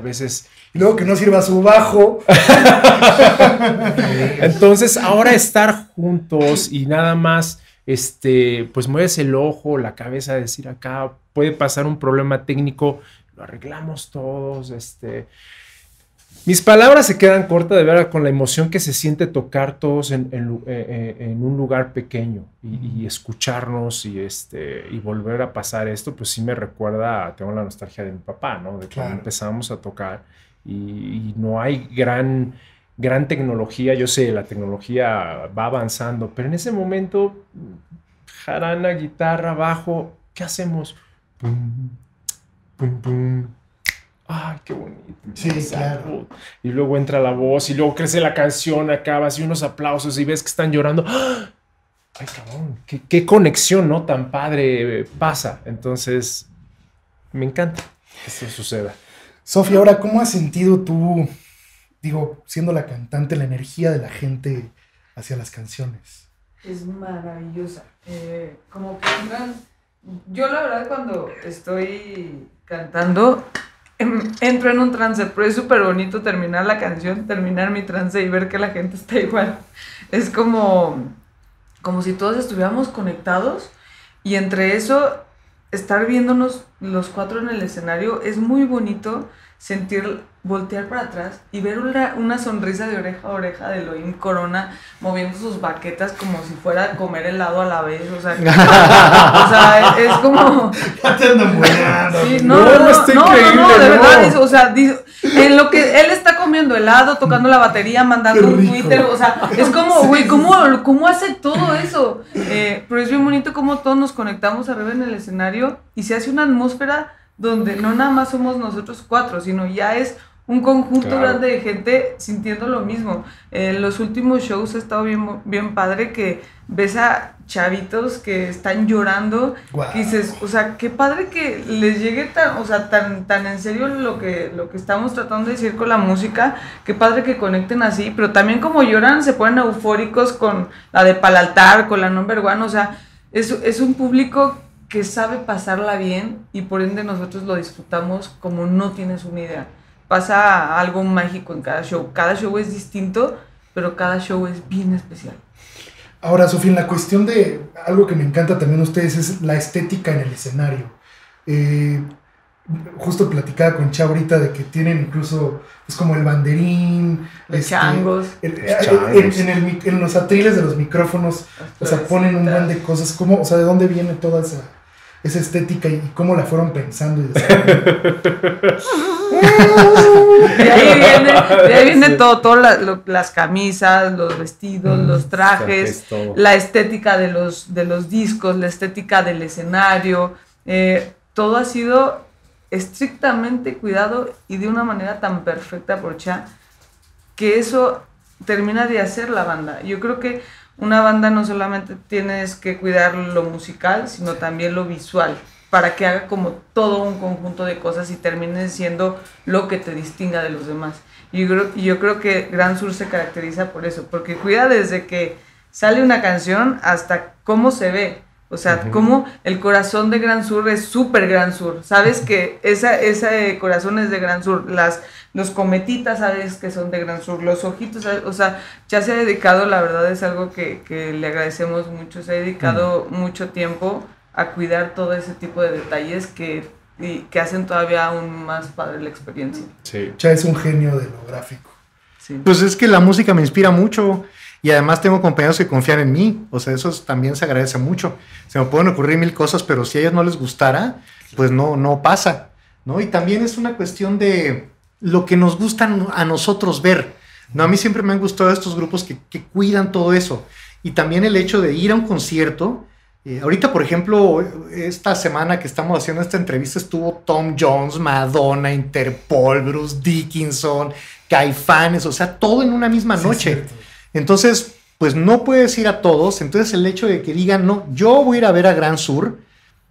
S2: Y luego que no sirva su bajo.
S5: Entonces, ahora estar juntos y nada más, este, pues mueves el ojo, la cabeza, decir acá, puede pasar un problema técnico, lo arreglamos todos, este mis palabras se quedan cortas de ver con la emoción que se siente tocar todos en, en, eh, eh, un lugar pequeño y, escucharnos y, este, y volver a pasar esto, pues sí me recuerda, tengo la nostalgia de mi papá, ¿no? De cuando empezamos a tocar y, no hay gran, gran tecnología, yo sé, la tecnología va avanzando, pero en ese momento, jarana, guitarra, bajo, ¿qué hacemos? Pum, pum, pum ay, qué bonito.
S2: Sí, claro.
S5: Y luego entra la voz y luego crece la canción, acabas y unos aplausos y ves que están llorando. Ay, cabrón, qué, conexión, ¿no? Tan padre pasa. Entonces, me encanta que esto suceda.
S2: Sofía, ahora, ¿cómo has sentido tú, digo, siendo la cantante, la energía de la gente hacia las canciones?
S6: Es maravillosa. Eh, como que yo la verdad cuando estoy cantando, entro en un trance, pero es súper bonito terminar la canción, terminar mi trance y ver que la gente está igual. Es como, como si todos estuviéramos conectados y entre eso, estar viéndonos los cuatro en el escenario es muy bonito sentir voltear para atrás y ver una, una, sonrisa de oreja a oreja de Elohim Corona moviendo sus baquetas como si fuera a comer helado a la vez. O sea, o sea es, como.
S2: Ya te andan
S6: Sí, no, no, no, no, no, de verdad. o sea, en lo que él está comiendo helado, tocando la batería, mandando un Twitter. O sea, es como, güey, ¿cómo, ¿cómo hace todo eso? Eh, pero es bien bonito cómo todos nos conectamos arriba en el escenario y se hace una atmósfera donde no nada más somos nosotros cuatro, sino ya es un conjunto grande de gente sintiendo lo mismo. En los últimos shows ha estado bien, bien padre que ves a chavitos que están llorando y dices, o sea, qué padre que les llegue tan, o sea, tan, tan en serio lo que, lo que estamos tratando de decir con la música, qué padre que conecten así, pero también como lloran se ponen eufóricos con la de Palaltar, con la Number One, o sea, es, es un público que sabe pasarla bien y por ende nosotros lo disfrutamos como no tienes una idea pasa algo mágico en cada show. Cada show es distinto, pero cada show es bien especial.
S2: Ahora, Sofía, la cuestión de algo que me encanta también a ustedes es la estética en el escenario. Eh, justo platicaba con Chá ahorita de que tienen incluso, es como el banderín,
S6: los este, changos.
S2: En, los atriles de los micrófonos, o sea, ponen un montón de cosas. ¿Cómo, o sea, ¿de dónde viene toda esa, esa estética y cómo la fueron pensando? Y
S6: de ahí viene, de ahí viene todo, todas las camisas, los vestidos, mm, los trajes, la estética de los, de los discos, la estética del escenario. Eh, todo ha sido estrictamente cuidado y de una manera tan perfecta por Cha que eso termina de hacer la banda. Yo creo que una banda no solamente tienes que cuidar lo musical, sino también lo visual para que haga como todo un conjunto de cosas y termine siendo lo que te distinga de los demás. Y yo creo, que Gran Sur se caracteriza por eso, porque cuida desde que sale una canción hasta cómo se ve. O sea, como el corazón de Gran Sur es súper Gran Sur. Sabes que esa, ese corazón es de Gran Sur. Las, los cometitas sabes que son de Gran Sur. Los ojitos, o sea, ya se ha dedicado, la verdad es algo que, que le agradecemos mucho. Se ha dedicado mucho tiempo a cuidar todo ese tipo de detalles que, que hacen todavía aún más padre la experiencia.
S2: Sí. Ya es un genio de lo gráfico.
S3: Pues es que la música me inspira mucho y además tengo compañeros que confían en mí, o sea, eso también se agradece mucho. Se me pueden ocurrir mil cosas, pero si a ellos no les gustara, pues no, no pasa, ¿no? Y también es una cuestión de lo que nos gusta a nosotros ver. No, a mí siempre me han gustado estos grupos que, que cuidan todo eso. Y también el hecho de ir a un concierto eh, ahorita, por ejemplo, esta semana que estamos haciendo esta entrevista estuvo Tom Jones, Madonna, Interpol, Bruce Dickinson, Caifanes, o sea, todo en una misma noche. Entonces, pues no puedes ir a todos. Entonces, el hecho de que digan, no, yo voy a ir a ver a Gran Sur,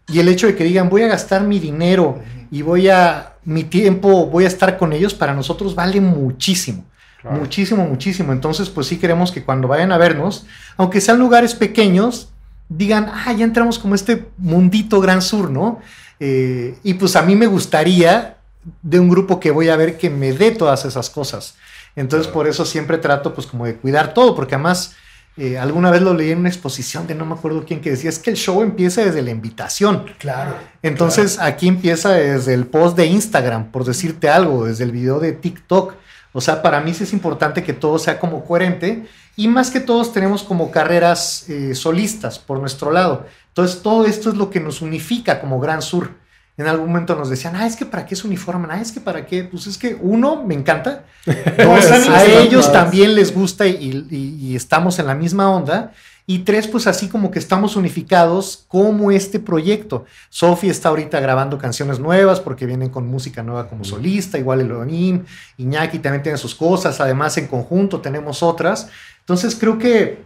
S3: y el hecho de que digan, voy a gastar mi dinero y voy a, mi tiempo, voy a estar con ellos, para nosotros vale muchísimo. Muchísimo, muchísimo. Entonces, pues sí queremos que cuando vayan a vernos, aunque sean lugares pequeños, digan, ah, ya entramos como este mundito Gran Sur, ¿no? Eh, y pues a mí me gustaría de un grupo que voy a ver que me dé todas esas cosas. Entonces por eso siempre trato pues como de cuidar todo, porque además eh, alguna vez lo leí en una exposición de no me acuerdo quién que decía, es que el show empieza desde la invitación.
S2: Claro.
S3: Entonces aquí empieza desde el post de Instagram, por decirte algo, desde el video de TikTok. O sea, para mí sí es importante que todo sea como coherente y más que todos tenemos como carreras eh, solistas por nuestro lado. Entonces todo esto es lo que nos unifica como Gran Sur. En algún momento nos decían, ah, es que para qué se uniforman, ah, es que para qué, pues es que uno, me encanta, a ellos también les gusta y estamos en la misma onda. Y tres, pues así como que estamos unificados como este proyecto. Sofi está ahorita grabando canciones nuevas porque vienen con música nueva como solista, igual Elohim, Iñaki también tiene sus cosas, además en conjunto tenemos otras. Entonces creo que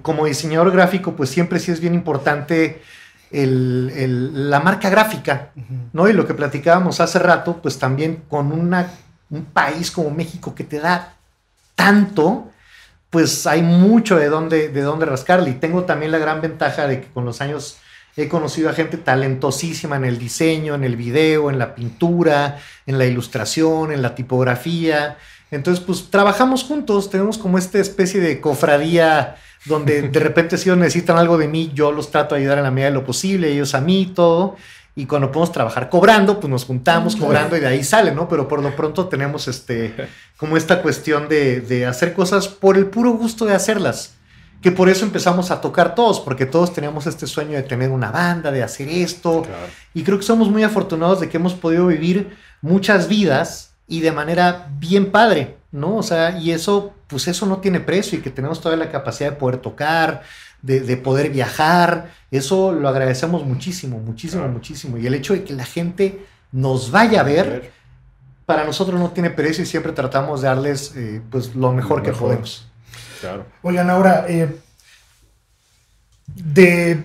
S3: como diseñador gráfico, pues siempre sí es bien importante la marca gráfica, ¿no? Y lo que platicábamos hace rato, pues también con una, un país como México que te da tanto, pues hay mucho de dónde, de dónde rascarle. Y tengo también la gran ventaja de que con los años he conocido a gente talentosísima en el diseño, en el video, en la pintura, en la ilustración, en la tipografía. Entonces, pues trabajamos juntos, tenemos como esta especie de cofradía donde de repente si ellos necesitan algo de mí, yo los trato de ayudar en la medida de lo posible, ellos a mí, todo. Y cuando podemos trabajar cobrando, pues nos juntamos cobrando y de ahí sale, ¿no? Pero por lo pronto tenemos este, como esta cuestión de, de hacer cosas por el puro gusto de hacerlas. Que por eso empezamos a tocar todos, porque todos teníamos este sueño de tener una banda, de hacer esto. Y creo que somos muy afortunados de que hemos podido vivir muchas vidas y de manera bien padre, ¿no? O sea, y eso, pues eso no tiene precio y que tenemos toda la capacidad de poder tocar, de, poder viajar, eso lo agradecemos muchísimo, muchísimo, muchísimo. Y el hecho de que la gente nos vaya a ver, para nosotros no tiene precio y siempre tratamos de darles eh, pues lo mejor, que podemos.
S2: Claro. Oigan, ahora, eh, de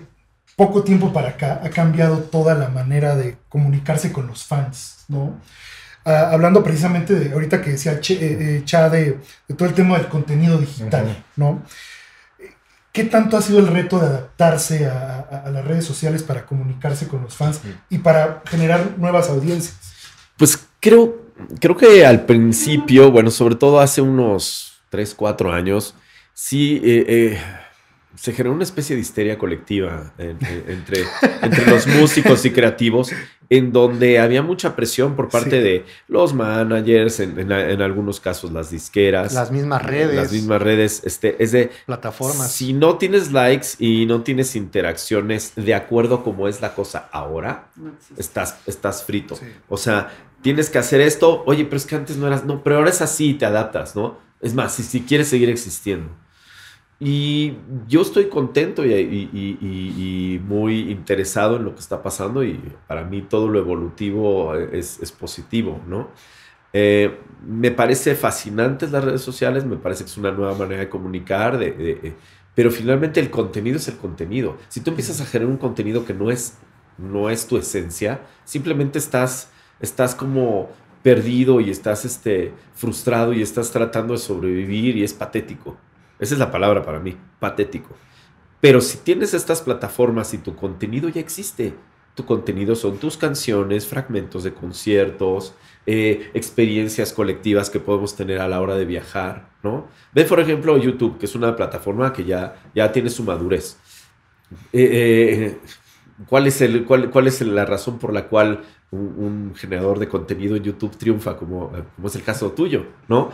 S2: poco tiempo para acá ha cambiado toda la manera de comunicarse con los fans, ¿no? Ah, hablando precisamente de ahorita que decía Cha eh, de, de, todo el tema del contenido digital, ¿no? ¿Qué tanto ha sido el reto de adaptarse a, las redes sociales para comunicarse con los fans y para generar nuevas audiencias?
S4: Pues creo, creo que al principio, bueno, sobre todo hace unos 3, 4 años, sí eh, eh, se generó una especie de histeria colectiva entre, entre los músicos y creativos, en donde había mucha presión por parte de los managers, en, algunos casos las disqueras.
S3: Las mismas redes.
S4: Las mismas redes. Este, es de...
S3: Plataformas.
S4: Si no tienes likes y no tienes interacciones de acuerdo como es la cosa ahora, estás, estás frito. O sea, tienes que hacer esto, oye, pero es que antes no eras, no, pero ahora es así, te adaptas, ¿no? Es más, si, si quieres seguir existiendo. Y yo estoy contento y, muy interesado en lo que está pasando y para mí todo lo evolutivo es, positivo, ¿no? Eh, me parece fascinantes las redes sociales, me parece que es una nueva manera de comunicar, de, pero finalmente el contenido es el contenido. Si tú empiezas a generar un contenido que no es, no es tu esencia, simplemente estás, estás como perdido y estás este, frustrado y estás tratando de sobrevivir y es patético. Esa es la palabra para mí, patético. Pero si tienes estas plataformas y tu contenido ya existe, tu contenido son tus canciones, fragmentos de conciertos, eh, experiencias colectivas que podemos tener a la hora de viajar, ¿no? Ve, por ejemplo, YouTube, que es una plataforma que ya, ya tiene su madurez. Eh, eh, ¿cuál, es el, cuál, ¿Cuál es la razón por la cual un, generador de contenido en YouTube triunfa, como, como es el caso tuyo, ¿no?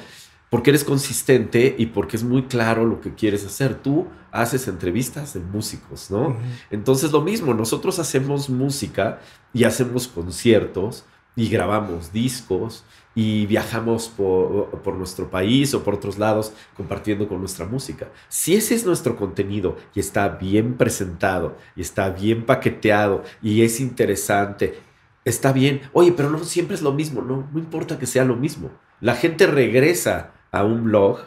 S4: Porque eres consistente y porque es muy claro lo que quieres hacer. Tú haces entrevistas de músicos, ¿no? Entonces lo mismo, nosotros hacemos música y hacemos conciertos y grabamos discos y viajamos por, por, nuestro país o por otros lados compartiendo con nuestra música. Si ese es nuestro contenido y está bien presentado y está bien paqueteado y es interesante, está bien. Oye, pero no siempre es lo mismo, no, no importa que sea lo mismo. La gente regresa a un blog,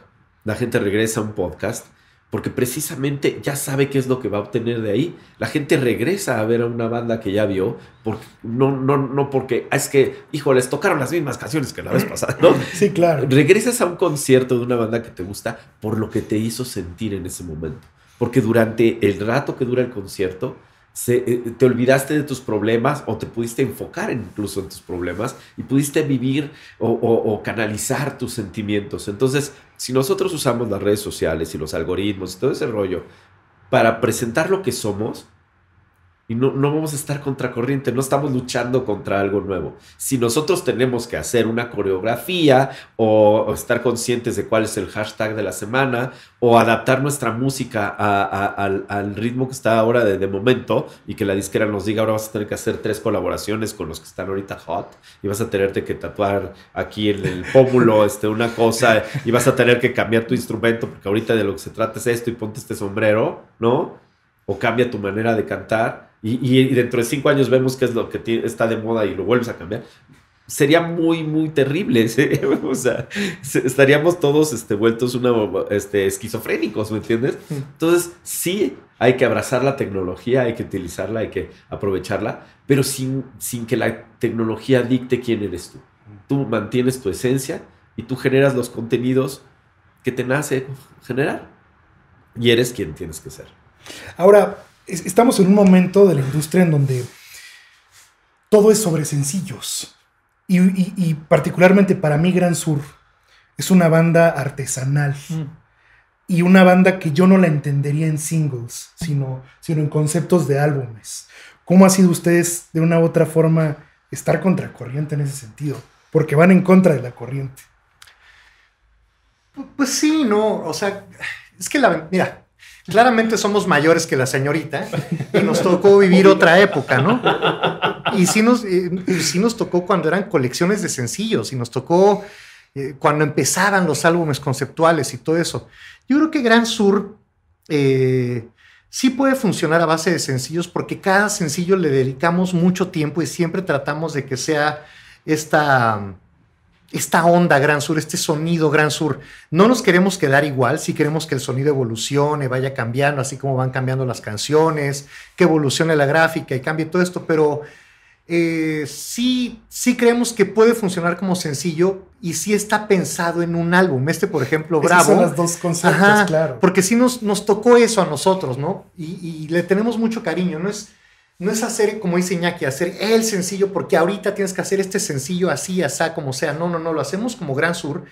S4: la gente regresa a un podcast, porque precisamente ya sabe qué es lo que va a obtener de ahí. La gente regresa a ver a una banda que ya vio, porque, no, no, no porque ah, es que, hijo, les tocaron las mismas canciones que la vez pasada, ¿no?
S2: Sí, claro.
S4: Regresas a un concierto de una banda que te gusta por lo que te hizo sentir en ese momento. Porque durante el rato que dura el concierto, eh, te olvidaste de tus problemas o te pudiste enfocar incluso en tus problemas y pudiste vivir o, canalizar tus sentimientos. Entonces, si nosotros usamos las redes sociales y los algoritmos y todo ese rollo para presentar lo que somos, y no, no vamos a estar contracorriente, no estamos luchando contra algo nuevo. Si nosotros tenemos que hacer una coreografía o, estar conscientes de cuál es el hashtag de la semana o adaptar nuestra música al, ritmo que está ahora de, momento y que la disquera nos diga ahora vas a tener que hacer tres colaboraciones con los que están ahorita hot y vas a tenerte que tatuar aquí en el pómulo este, una cosa y vas a tener que cambiar tu instrumento porque ahorita de lo que se trata es esto y ponte este sombrero, ¿no? O cambia tu manera de cantar y, dentro de cinco años vemos qué es lo que está de moda y lo vuelves a cambiar, sería muy, muy terrible. o sea, estaríamos todos este, vueltos una, este, esquizofrénicos, ¿me entiendes? Entonces, sí, hay que abrazar la tecnología, hay que utilizarla, hay que aprovecharla, pero sin, sin que la tecnología dicte quién eres tú. Tú mantienes tu esencia y tú generas los contenidos que te nace generar. Y eres quien tienes que ser.
S2: Ahora, estamos en un momento de la industria en donde todo es sobre sencillos. Y, particularmente para mí Gran Sur es una banda artesanal. Mm. Y una banda que yo no la entendería en singles, sino, sino en conceptos de álbumes. ¿Cómo ha sido ustedes de una u otra forma estar contracorriente en ese sentido? Porque van en contra de la corriente.
S3: Pues sí, no, o sea, es que la, mira, claramente somos mayores que la señorita y nos tocó vivir otra época, ¿no? Y sí nos, eh, nos tocó cuando eran colecciones de sencillos y nos tocó eh, cuando empezaban los álbumes conceptuales y todo eso. Yo creo que Gran Sur eh, sí puede funcionar a base de sencillos porque cada sencillo le dedicamos mucho tiempo y siempre tratamos de que sea esta esta onda Gran Sur, este sonido Gran Sur. No nos queremos quedar igual, sí queremos que el sonido evolucione, vaya cambiando, así como van cambiando las canciones, que evolucione la gráfica y cambie todo esto, pero eh, sí, sí creemos que puede funcionar como sencillo y sí está pensado en un álbum. Este, por ejemplo, Bravo.
S2: son las dos conceptos, claro.
S3: Porque sí nos, nos tocó eso a nosotros, ¿no? Y, y le tenemos mucho cariño, ¿no? Es, no es hacer, como dice Iñaki, hacer el sencillo porque ahorita tienes que hacer este sencillo así, así, como sea. No, no, no, lo hacemos como Gran Sur.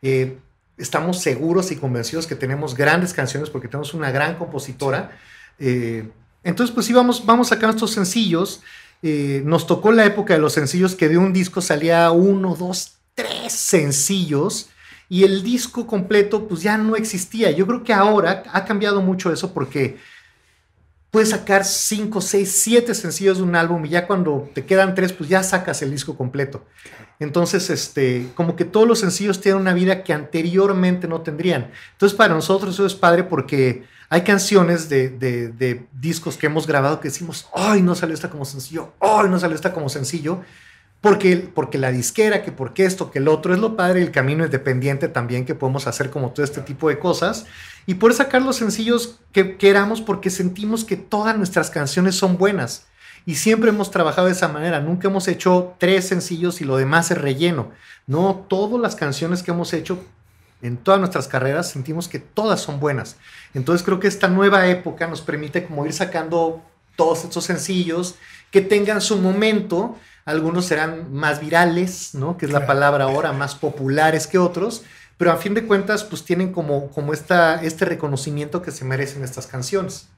S3: Eh, estamos seguros y convencidos que tenemos grandes canciones porque tenemos una gran compositora. Eh, entonces, pues sí, vamos, vamos sacando estos sencillos. Eh, nos tocó la época de los sencillos que de un disco salía uno, dos, tres sencillos y el disco completo pues ya no existía. Yo creo que ahora ha cambiado mucho eso porque puedes sacar 5, 6, 7 sencillos de un álbum y ya cuando te quedan tres, pues ya sacas el disco completo. Entonces, este, como que todos los sencillos tienen una vida que anteriormente no tendrían. Entonces, para nosotros eso es padre porque hay canciones de, de discos que hemos grabado que decimos, ay, no salió esta como sencillo, ay, no salió esta como sencillo porque, porque la disquera, que porque esto, que el otro, es lo padre, el camino independiente también que podemos hacer como todo este tipo de cosas y poder sacar los sencillos que queramos porque sentimos que todas nuestras canciones son buenas y siempre hemos trabajado de esa manera, nunca hemos hecho tres sencillos y lo demás es relleno, no, todas las canciones que hemos hecho en todas nuestras carreras sentimos que todas son buenas, entonces creo que esta nueva época nos permite como ir sacando todos estos sencillos que tengan su momento, algunos serán más virales, ¿no? Que es la palabra ahora, más populares que otros, pero a fin de cuentas, pues tienen como, como esta, este reconocimiento que se merecen estas canciones.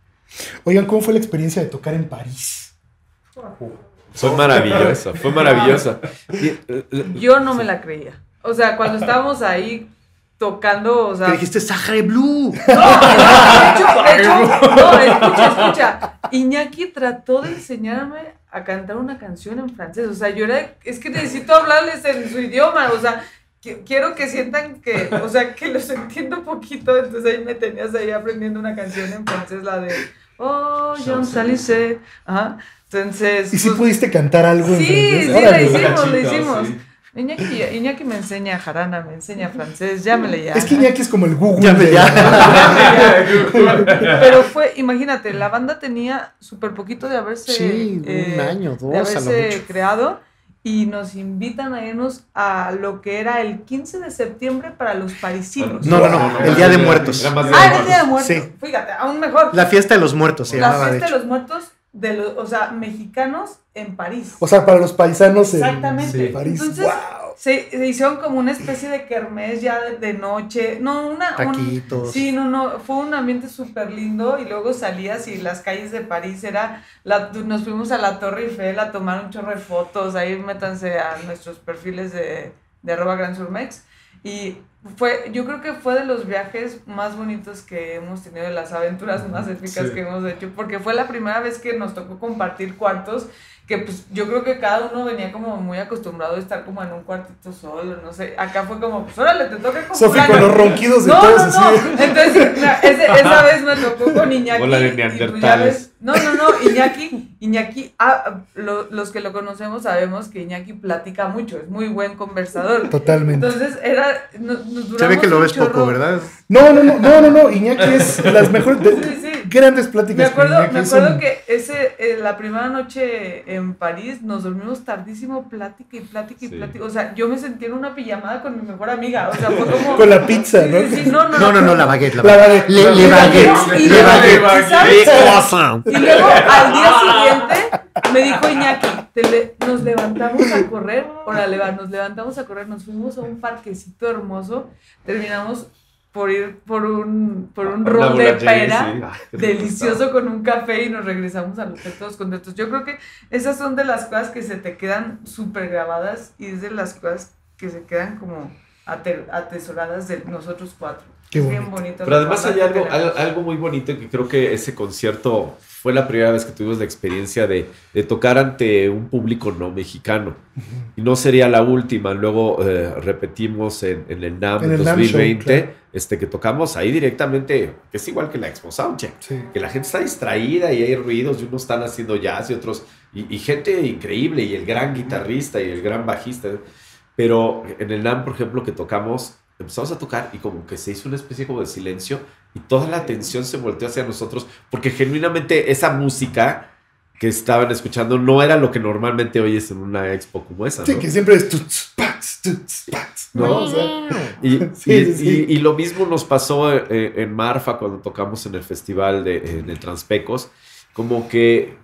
S2: Oigan, ¿cómo fue la experiencia de tocar en París?
S4: Fue maravillosa, fue maravillosa.
S6: Yo no me la creía. O sea, cuando estábamos ahí tocando, o sea...
S3: ¿Qué dijiste Sahara Blue?
S6: No, de hecho, no, escucha, escucha. Iñaki trató de enseñarme a cantar una canción en francés. O sea, yo era, es que necesito hablarles en su idioma. O sea, quiero que sientan que, o sea, que los entiendo poquito. Entonces ahí me tenías ahí aprendiendo una canción en francés, la de Oh, Jean Salisse. Ajá. Entonces.
S2: ¿Y si pues, pudiste cantar algo
S6: sí, Sí, lo hicimos, lo hicimos. Iñaki, Iñaki, me enseña jarana, me enseña francés, llámele ya.
S2: Es que Iñaki es como el Google.
S3: Llámele ya.
S6: Pero fue, imagínate, la banda tenía súper poquito de haberse.
S3: Sí, un eh, año, dos.
S6: De haberse creado y nos invitan a irnos a lo que era el 15 de septiembre para los parisinos.
S3: No, no, no, el Día de Muertos.
S6: Ah, el Día de Muertos. Sí. Fíjate, aún mejor.
S3: La fiesta de los muertos se
S6: La fiesta de los muertos de los, o sea, mexicanos en París.
S2: O sea, para los paisanos
S6: Exactamente.
S2: en París.
S6: Entonces, se, hicieron como una especie de kermés ya de, noche. No, una.
S3: Taquitos.
S6: sí, no, no. Fue un ambiente súper lindo. Y luego salías y las calles de París era. La, nos fuimos a la Torre Eiffel a tomar un chorro de fotos. Ahí métanse a nuestros perfiles de, de arroba Gran Surmex. Y fue, yo creo que fue de los viajes más bonitos que hemos tenido, de las aventuras más épicas que hemos hecho, porque fue la primera vez que nos tocó compartir cuartos que pues yo creo que cada uno venía como muy acostumbrado a estar como en un cuartito solo, no sé, acá fue como, pues órale, te toca con
S2: Sofi con los ronquidos de
S6: no,
S2: todos
S6: no, no, entonces esa vez me tocó con Iñaki.
S4: Hola de pues, neandertales.
S6: no, no, no, Iñaki, Iñaki, ah, los que lo conocemos sabemos que Iñaki platica mucho, es muy buen conversador.
S2: Totalmente.
S6: Entonces era, nos
S3: Se ve que lo ves poco, ¿verdad?
S2: No, no, no, no, no, no, Iñaki es las mejores...
S6: Sí, sí
S2: grandes pláticas.
S6: Me acuerdo,
S2: con Iñaki,
S6: me
S2: son-
S6: acuerdo que ese, eh, la primera noche en París nos dormimos tardísimo, plática y plática y
S4: Sí.
S6: plática. O sea, yo me sentí en una pijamada con mi mejor amiga. O sea, fue como.
S2: Con la pizza,
S6: Sí,
S2: ¿no?
S6: sí, sí, no, no,
S3: No, no, no, la baguette. La
S2: La
S3: baguette.
S2: baguette.
S3: Le, baguette. Le
S6: luego-
S3: baguette.
S6: ¿y luego al día siguiente me dijo Iñaki, le- nos levantamos a correr, órale nos levantamos a correr, nos fuimos a un parquecito hermoso, terminamos por ir por un, por un rol de pera
S4: sí.
S6: Delicioso con un café y nos regresamos al hotel todos contentos. Yo creo que esas son de las cosas que se te quedan súper grabadas y es de las cosas que se quedan como ate- atesoradas de nosotros cuatro.
S2: Qué
S6: es bien
S2: bonito.
S6: bonito.
S4: Pero además hay algo, algo muy bonito que creo que ese concierto fue la primera vez que tuvimos la experiencia de, de tocar ante un público no mexicano. Y no sería la última. Luego eh, repetimos en, en el NAM
S2: En el NAMM Show,
S4: 2020,
S2: claro.
S4: este, que tocamos ahí directamente, que es igual que la Expo Soundcheck.
S2: Sí.
S4: Que la gente está distraída y hay ruidos y unos están haciendo jazz y otros, y, y gente increíble, y el gran guitarrista y el gran bajista. Pero en el NAM, por ejemplo, que tocamos, empezamos a tocar y como que se hizo una especie como de silencio y toda la atención se volteó hacia nosotros porque genuinamente esa música que estaban escuchando no era lo que normalmente oyes en una expo como esa,
S2: Sí,
S4: ¿no?
S2: que siempre es tuts, pats, tuts, pats, ¿no?
S4: No.
S2: O sea,
S4: Y,
S2: Sí,
S4: y-
S2: sí, sí.
S4: y- y lo mismo nos pasó eh, en Marfa cuando tocamos en el festival de, en el Transpecos. Como que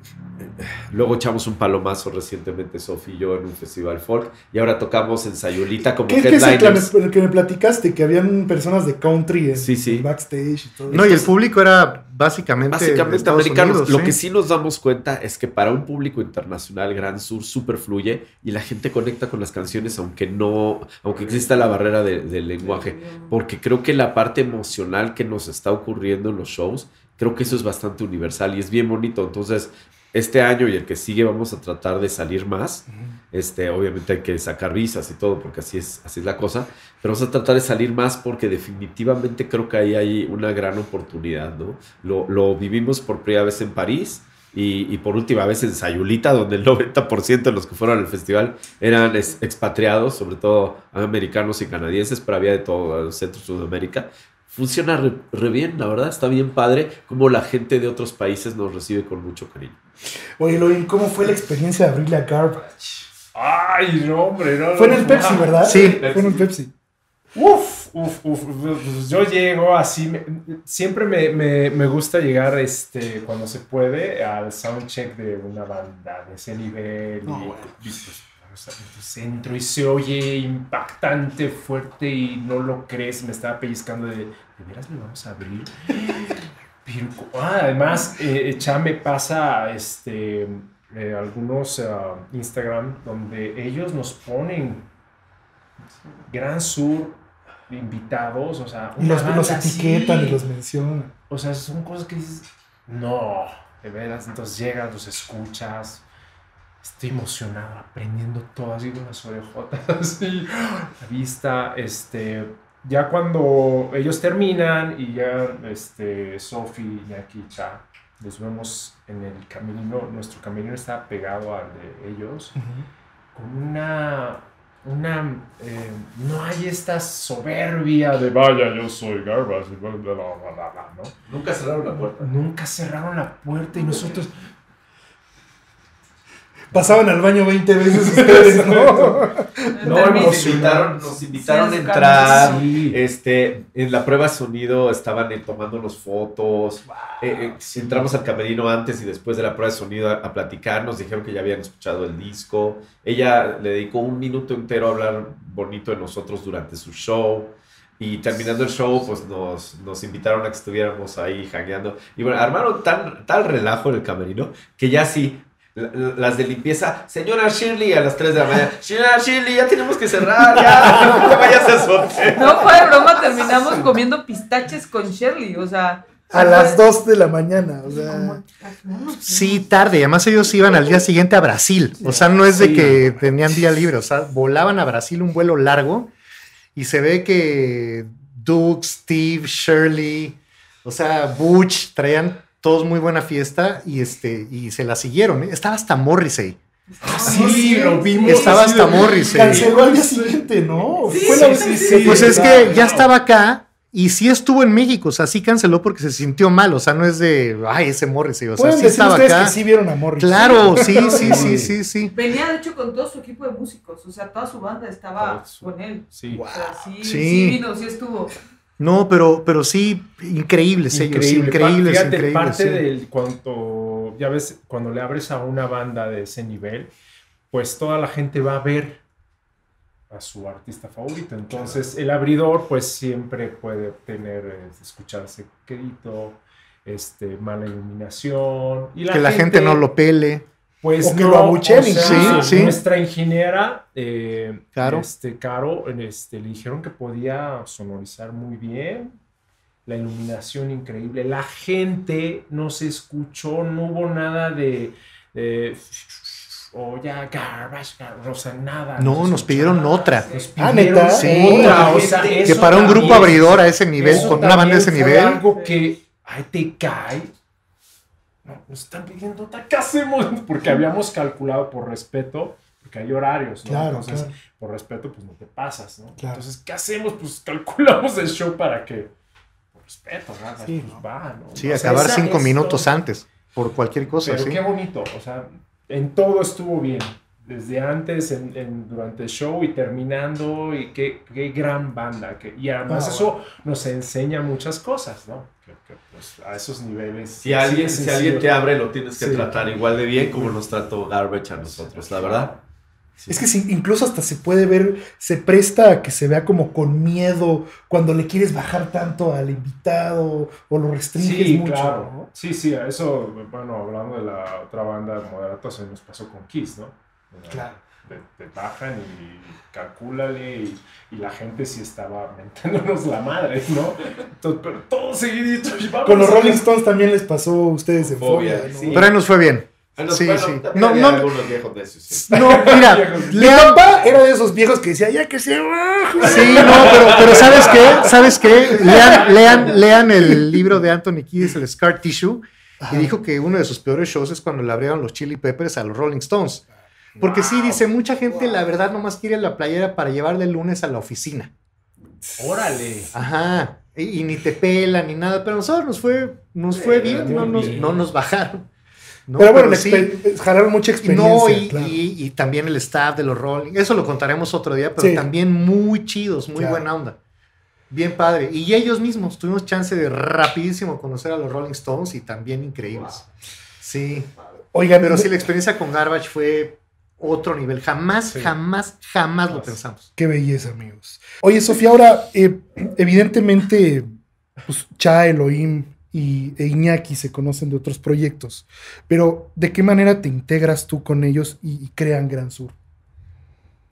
S4: luego echamos un palomazo recientemente, Sofi y yo, en un festival folk. Y ahora tocamos en Sayulita como
S2: ¿Qué es que es el que
S4: headliners.
S2: me, platicaste? Que habían personas de country en
S4: Sí, sí.
S2: en backstage y todo.
S3: No, y el público era básicamente.
S4: Básicamente americanos.
S3: Unidos,
S4: Lo
S3: sí.
S4: que sí nos damos cuenta es que para un público internacional, Gran Sur super fluye y la gente conecta con las canciones, aunque no, aunque exista la barrera de- del lenguaje. Porque creo que la parte emocional que nos está ocurriendo en los shows, creo que eso es bastante universal y es bien bonito. Entonces, este año y el que sigue vamos a tratar de salir más. Este, obviamente hay que sacar visas y todo, porque así es, así es la cosa. Pero vamos a tratar de salir más porque definitivamente creo que ahí hay una gran oportunidad, ¿no? Lo, lo vivimos por primera vez en París y, y por última vez en Sayulita, donde el 90% de los que fueron al festival eran ex- expatriados, sobre todo americanos y canadienses, pero había de todo, el centro Sudamérica. Funciona re, re bien, la verdad, está bien padre, como la gente de otros países nos recibe con mucho cariño.
S2: Oye, Loin, ¿cómo fue la experiencia de abrirle a Garbage?
S5: Ay, no, hombre, no.
S2: Fue en el Pepsi,
S5: no.
S2: ¿verdad?
S3: Sí.
S2: Fue en el Pepsi.
S5: Uf, uf, uf, pues yo llego así, me- siempre me, me, me gusta llegar este, cuando se puede al soundcheck de una banda de ese nivel.
S2: No,
S5: y,
S2: bueno.
S5: y, pues, tu centro y se oye impactante, fuerte y no lo crees, me estaba pellizcando de, ¿de veras le vamos a abrir? Pero, ah, además, eh, Chame pasa este, eh, algunos ah, Instagram donde ellos nos ponen Gran Sur invitados, o sea,
S2: Y los, los etiquetan y los mencionan.
S5: O sea, son cosas que dices, no, de veras, entonces llegas, los escuchas, estoy emocionado, aprendiendo todo así con las orejotas, así, la vista, este, ya cuando ellos terminan y ya, este, Sofi, Iñaki, Cha, los vemos en el camino, nuestro camino está pegado al de ellos, con una, una, eh, no hay esta soberbia de vaya, yo soy Garbage, y bla, bla, bla, bla, bla, bla", ¿no?
S4: Nunca cerraron la puerta.
S5: Nunca cerraron la puerta y nosotros,
S2: Pasaban al baño 20 veces ustedes, ¿no?
S4: No, nos invitaron, nos invitaron a entrar.
S5: sí.
S4: Este, en la prueba de sonido estaban eh, tomándonos fotos. Eh, eh, entramos al camerino antes y después de la prueba de sonido a, a platicar. Nos dijeron que ya habían escuchado el disco. Ella le dedicó un minuto entero a hablar bonito de nosotros durante su show. Y terminando el show, pues nos, nos invitaron a que estuviéramos ahí jangueando. Y bueno, armaron tan, tal relajo en el camerino que ya sí, las de limpieza, señora Shirley a las 3 de la mañana, señora Shirley, ya tenemos que cerrar, ya, no vayas a.
S6: No fue de broma, terminamos comiendo pistaches con Shirley, o sea.
S2: A las 2 de la mañana, o sea.
S3: Sí, tarde. Además, ellos iban al día siguiente a Brasil. O sea, no es de que tenían día libre. O sea, volaban a Brasil un vuelo largo y se ve que Duke, Steve, Shirley, o sea, Butch traían todos muy buena fiesta y este y se la siguieron. ¿eh? Estaba hasta Morrissey.
S5: Sí, lo vimos.
S3: Estaba hasta
S5: de-
S3: Morrissey.
S2: Canceló al día siguiente, ¿no?
S6: Sí,
S2: Fue la
S6: sí.
S3: Pues es que ya estaba acá Y sí estuvo en México, o sea, sí canceló porque se sintió mal, o sea, no es de, ay, ese Morrissey, o sea, sí estaba acá.
S2: que sí vieron a Morris.
S3: Claro, sí, sí, sí, sí, sí.
S6: Venía, de hecho, con todo su equipo de músicos. O sea, toda su banda estaba con él.
S5: Sí.
S6: O sea, sí,
S3: Sí.
S6: sí. vino, sí estuvo.
S3: No, pero, pero sí, increíbles ellos,
S5: Increíble.
S3: increíbles,
S5: Pa- fíjate,
S3: increíbles.
S5: parte
S3: sí.
S5: del cuando ya ves cuando le abres a una banda de ese nivel, pues toda la gente va a ver a su artista favorito. Entonces, el abridor pues siempre puede tener eh, escucharse grito, este mala iluminación y
S3: que la gente no lo pele.
S5: Pues
S2: O que
S5: no,
S2: lo abucheen
S5: o sea.
S3: Sí, sí.
S5: Nuestra ingeniera, eh,
S3: Caro.
S5: Este, Caro, este, le dijeron que podía sonorizar muy bien. La iluminación increíble. La gente no se escuchó, no hubo nada de. de o ya, garbage, garbage, o sea, nada.
S3: No,
S5: se
S3: nos pidieron
S5: escuchaba.
S3: otra.
S5: Nos
S2: Ah,
S5: pidieron
S2: ¿neta?
S3: Sí.
S5: otra, o sea,
S3: Que para un grupo
S5: también-
S3: abridor a ese nivel, con una banda de ese nivel,
S5: algo que ahí te cae. No, nos están pidiendo otra, ¿qué hacemos? Porque habíamos calculado por respeto, porque hay horarios, ¿no?
S2: Claro,
S5: Entonces,
S2: claro.
S5: por respeto, pues no te pasas, ¿no?
S2: Claro.
S5: Entonces, ¿qué hacemos? Pues calculamos el show para que, por respeto, ¿no?
S2: Sí,
S5: pues
S2: ¿no?
S5: va, ¿no?
S3: sí,
S5: O sea,
S3: acabar cinco
S5: esto-
S3: minutos antes, por cualquier cosa,
S5: Pero
S3: sí.
S5: qué bonito, o sea, en todo estuvo bien. Desde antes, en, en- durante el show y terminando, y qué, qué gran banda. Que, y además
S2: Ah,
S5: eso nos enseña muchas cosas, ¿no? Que, que, pues, a esos niveles.
S4: Si alguien, si alguien te abre, lo tienes que
S5: Sí.
S4: tratar igual de bien como nos trató Garbage a nosotros, la verdad. Sí.
S2: Es que sí, incluso hasta se puede ver, se presta a que se vea como con miedo cuando le quieres bajar tanto al invitado o lo restringes
S5: Sí,
S2: mucho.
S5: claro.
S2: ¿no?
S5: Sí, sí, a eso, bueno, hablando de la otra banda Moderato, se nos pasó con Kiss, ¿no?
S2: Claro.
S5: Te, te bajan y calcúlale y, y la gente sí estaba mentándonos la madre, ¿no? Entonces, pero todo seguidito. y vamos
S2: Con los Rolling Stones también les pasó a ustedes en
S4: Fobia.
S2: ¿no?
S4: sí.
S3: Pero ahí nos fue bien.
S4: Bueno,
S3: Sí,
S4: bueno,
S3: sí. No, no,
S4: algunos viejos necios, sí.
S3: no, mira,
S2: Mi papá era de esos viejos que decía, ya que se baja.
S3: Sí, no, pero, pero ¿sabes qué? ¿Sabes qué? Lean, lean, lean el libro de Anthony Kiedis, el Scar Tissue, y dijo que uno de sus peores shows es cuando le abrieron los Chili Peppers a los Rolling Stones. Porque sí, dice, mucha gente la verdad nomás quiere la playera para llevarle el lunes a la oficina.
S5: Órale.
S3: Ajá. Y, y ni te pelan ni nada, pero a nosotros nos fue, nos fue
S5: Sí,
S3: bien, no nos,
S5: bien.
S3: no nos bajaron. No,
S2: pero bueno, la
S3: sí.
S2: exper- jalaron mucha experiencia.
S3: No, y,
S2: claro.
S3: y- y también el staff de los Rolling. Eso lo contaremos otro día, pero
S2: Sí.
S3: también muy chidos, muy
S2: Claro.
S3: buena onda. Bien padre. Y ellos mismos tuvimos chance de rapidísimo conocer a los Rolling Stones y también increíbles. Sí.
S2: Oigan,
S3: Pero sí, la experiencia con Garbage fue otro nivel. Jamás,
S5: Sí.
S3: jamás, jamás lo pensamos.
S2: Qué belleza, amigos. Oye, Sofía, ahora, eh, evidentemente, pues, Cha, Elohim y e Iñaki se conocen de otros proyectos, pero ¿de qué manera te integras tú con ellos y, y crean Gran Sur?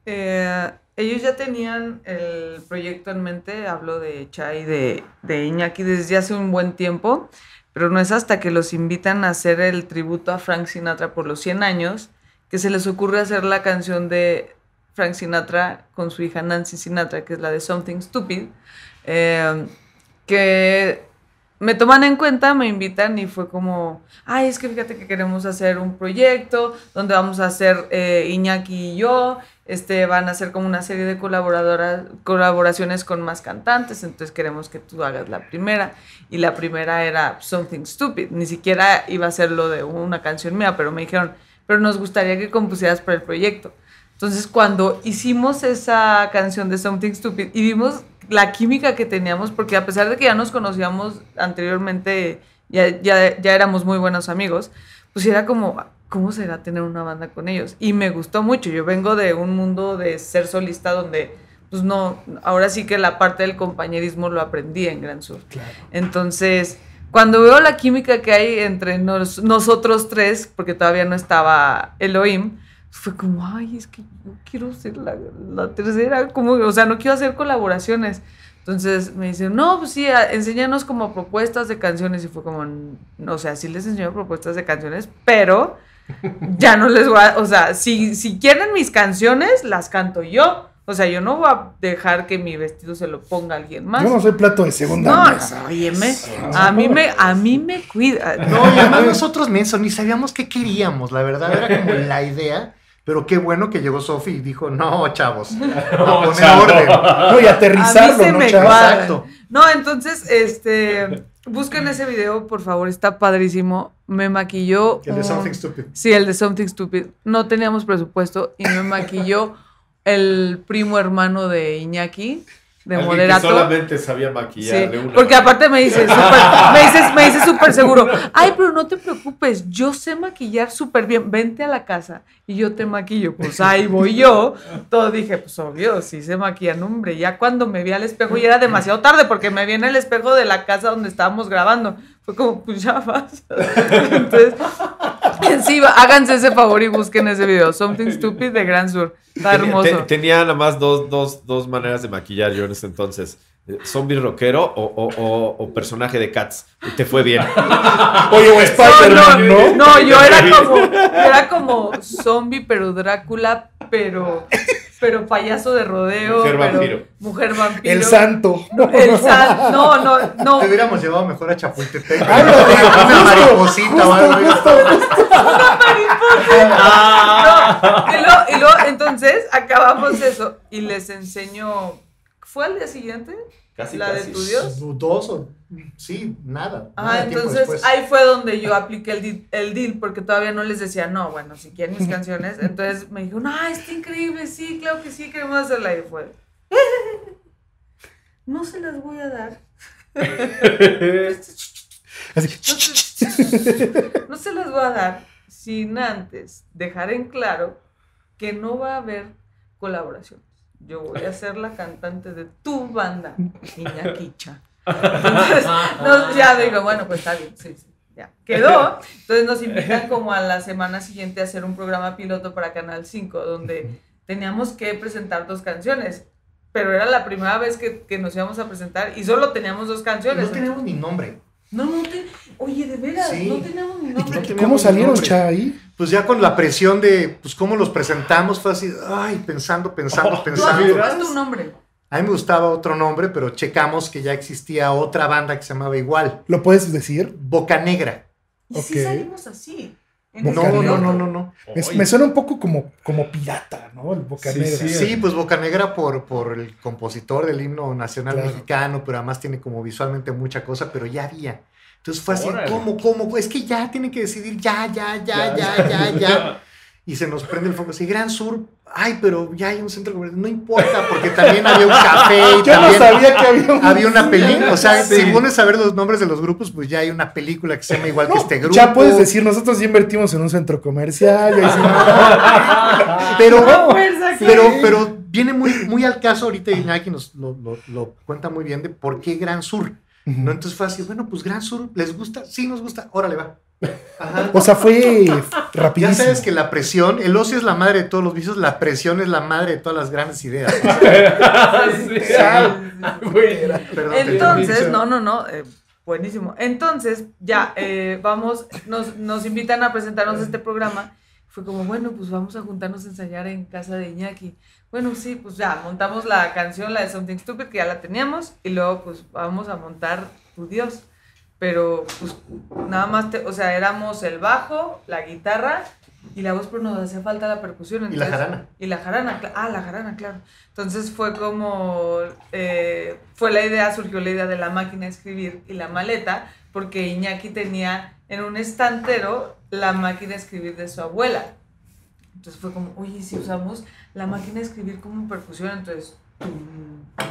S6: Eh, ellos ya tenían el proyecto en mente, hablo de Chai, de, de Iñaki desde hace un buen tiempo, pero no es hasta que los invitan a hacer el tributo a Frank Sinatra por los 100 años que se les ocurre hacer la canción de Frank Sinatra con su hija Nancy Sinatra, que es la de Something Stupid, eh, que me toman en cuenta, me invitan y fue como, ay, es que fíjate que queremos hacer un proyecto donde vamos a hacer eh, Iñaki y yo, este, van a hacer como una serie de colaboradoras, colaboraciones con más cantantes, entonces queremos que tú hagas la primera. Y la primera era Something Stupid, ni siquiera iba a ser de una canción mía, pero me dijeron, pero nos gustaría que compusieras para el proyecto. Entonces, cuando hicimos esa canción de Something Stupid y vimos la química que teníamos, porque a pesar de que ya nos conocíamos anteriormente, ya, ya, ya éramos muy buenos amigos, pues era como, ¿cómo será tener una banda con ellos? Y me gustó mucho. Yo vengo de un mundo de ser solista donde, pues no, ahora sí que la parte del compañerismo lo aprendí en Gran Sur.
S2: Claro.
S6: Entonces, cuando veo la química que hay entre nos- nosotros tres, porque todavía no estaba Elohim, fue como, ay, es que yo quiero ser la, la tercera, como, o sea, no quiero hacer colaboraciones. Entonces me dicen, no, pues sí, enséñanos como propuestas de canciones. Y fue como, "N- o sea, sí les enseño propuestas de canciones, pero ya no les voy a, o sea, si, si quieren mis canciones, las canto yo. O sea, yo no voy a dejar que mi vestido se lo ponga alguien más.
S2: Yo no soy plato de segunda
S6: No,
S2: mesa.
S6: no, óyeme, a mí me, a mí me cuida.
S3: No, y además nosotros mensos ni sabíamos qué queríamos, la verdad, era como la idea. Pero qué bueno que llegó Sofi y dijo, no, chavos, a
S5: No,
S3: poner
S5: chavo.
S3: orden.
S2: No, y
S6: A
S2: aterrizarlo,
S6: mí se
S2: ¿no,
S6: me
S2: chavos?
S6: cuadra.
S3: Exacto.
S6: No, entonces, este, busquen ese video, por favor, está padrísimo. Me maquilló.
S3: El de
S6: un-
S3: Something Stupid.
S6: Sí, el de Something Stupid. No teníamos presupuesto y me maquilló el primo hermano de Iñaki, de
S4: Alguien que
S6: Moderato.
S4: solamente sabía maquillar
S6: Sí,
S4: una
S6: porque aparte me dice me dice, me dice súper seguro, ay, pero no te preocupes, yo sé maquillar súper bien, vente a la casa y yo te maquillo. Pues ahí voy yo. Todo dije, pues obvio, sí sé maquillar, no, hombre. Ya cuando me vi al espejo ya era demasiado tarde porque me vi en el espejo de la casa donde estábamos grabando. Fue como, pues ya vas. Entonces, sí, háganse ese favor y busquen ese video, Something Stupid de Gran Sur. Está
S4: Tenía-
S6: hermoso.
S4: te- tenía nada más dos, dos, dos maneras de maquillar yo en ese entonces. Eh, Zombie rockero o, o- o- o personaje de Cats. Y te fue bien.
S2: Oye, o
S6: No,
S2: Spider-Man,
S6: no,
S2: ¿no?
S6: no, yo era como, era como zombie, pero Drácula, pero, pero payaso de rodeo.
S4: Mujer
S6: pero-
S4: vampiro.
S6: Mujer vampiro.
S2: El santo.
S6: El san- no, no, no.
S3: Te hubiéramos llevado mejor a Chapultepec.
S2: Ay, no,
S3: Una
S2: justo,
S3: mariposita o algo.
S6: No, y luego, y luego, entonces acabamos eso y les enseño. ¿Fue al día siguiente?
S4: Casi,
S6: la de
S4: casi.
S6: estudios.
S3: Dos o... Sí, nada.
S6: Ah,
S3: nada
S6: entonces ahí fue donde yo apliqué el, di- el deal, porque todavía no les decía, no, bueno, si quieren mis canciones. Entonces me dijo, no, está increíble, sí, claro que sí, queremos hacerla. Y fue, no se las voy a dar.
S2: Así,
S6: No se, no se las voy a dar sin antes dejar en claro que no va a haber colaboraciones. Yo voy a ser la cantante de tu banda, Iñaquicha. Entonces, ya digo, bueno, pues está bien, sí, sí, ya. Quedó. Entonces nos invitan como a la semana siguiente a hacer un programa piloto para Canal 5, donde teníamos que presentar dos canciones. Pero era la primera vez que, que nos íbamos a presentar y solo teníamos dos canciones.
S3: No teníamos ni nombre.
S6: No, no te... Oye, de veras,
S3: Sí.
S6: no teníamos ni nombre.
S2: ¿Cómo salieron, cha, ahí?
S3: Pues ya con la presión de, pues cómo los presentamos, fue así, ay, pensando, pensando,
S6: Tú
S3: pensando.
S6: habías puesto un nombre.
S3: A mí me gustaba otro nombre, pero checamos que ya existía otra banda que se llamaba igual,
S2: ¿Lo puedes decir?
S3: Boca Negra.
S6: Y sí
S2: Ok.
S6: salimos así. ese
S3: No, no, no, no, no.
S2: Me, suena un poco como, como pirata, ¿no? El Boca
S5: Sí,
S2: Negra.
S5: sí.
S3: Sí, pues Boca Negra por, por el compositor del himno nacional
S2: Claro.
S3: mexicano, pero además tiene como visualmente mucha cosa, pero ya había. Entonces fue así,
S5: Órale.
S3: ¿cómo, cómo? Es que ya tiene que decidir, ya, ya, ya,
S5: Ya.
S3: ya, ya, ya. Y se nos prende el foco así, Gran Sur, ay, pero ya hay un centro comercial, no importa, porque también había un café y
S2: Yo no
S3: también
S2: sabía que había un...
S3: había una película, o sea,
S5: Sí.
S3: si pones a ver los nombres de los grupos, pues ya hay una película que se llama igual que este grupo.
S2: ya puedes decir, nosotros ya invertimos en un centro comercial. ya hicimos-
S3: pero, pero, pero viene muy, muy al caso ahorita Iñaki nos lo, lo- lo cuenta muy bien de por qué Gran Sur. ¿No? Entonces fue así, bueno, pues Gran Sur, ¿les gusta? Sí, nos gusta, órale, va. Ajá.
S2: O sea, fue
S3: Ya
S2: rapidísimo.
S3: sabes que la presión, el ocio es la madre de todos los vicios, la presión es la madre de todas las grandes ideas.
S6: Entonces, no, no, no, eh, buenísimo. Entonces, ya, eh, vamos, nos, nos invitan a presentarnos este programa. Fue como, bueno, pues vamos a juntarnos a ensayar en casa de Iñaki. Bueno, sí, pues ya, montamos la canción, la de Something Stupid, que ya la teníamos, y luego, pues vamos a montar Tu Dios. Pero, pues, nada más, te- o sea, éramos el bajo, la guitarra y la voz, pero nos hacía falta la percusión.
S3: Y la jarana.
S6: y la jarana, ah, la jarana, claro. Entonces fue como, eh, fue la idea, surgió la idea de la máquina de escribir y la maleta, porque Iñaki tenía en un estantero la máquina de escribir de su abuela. Entonces fue como, oye, si usamos la máquina de escribir como percusión, entonces... tum, tum,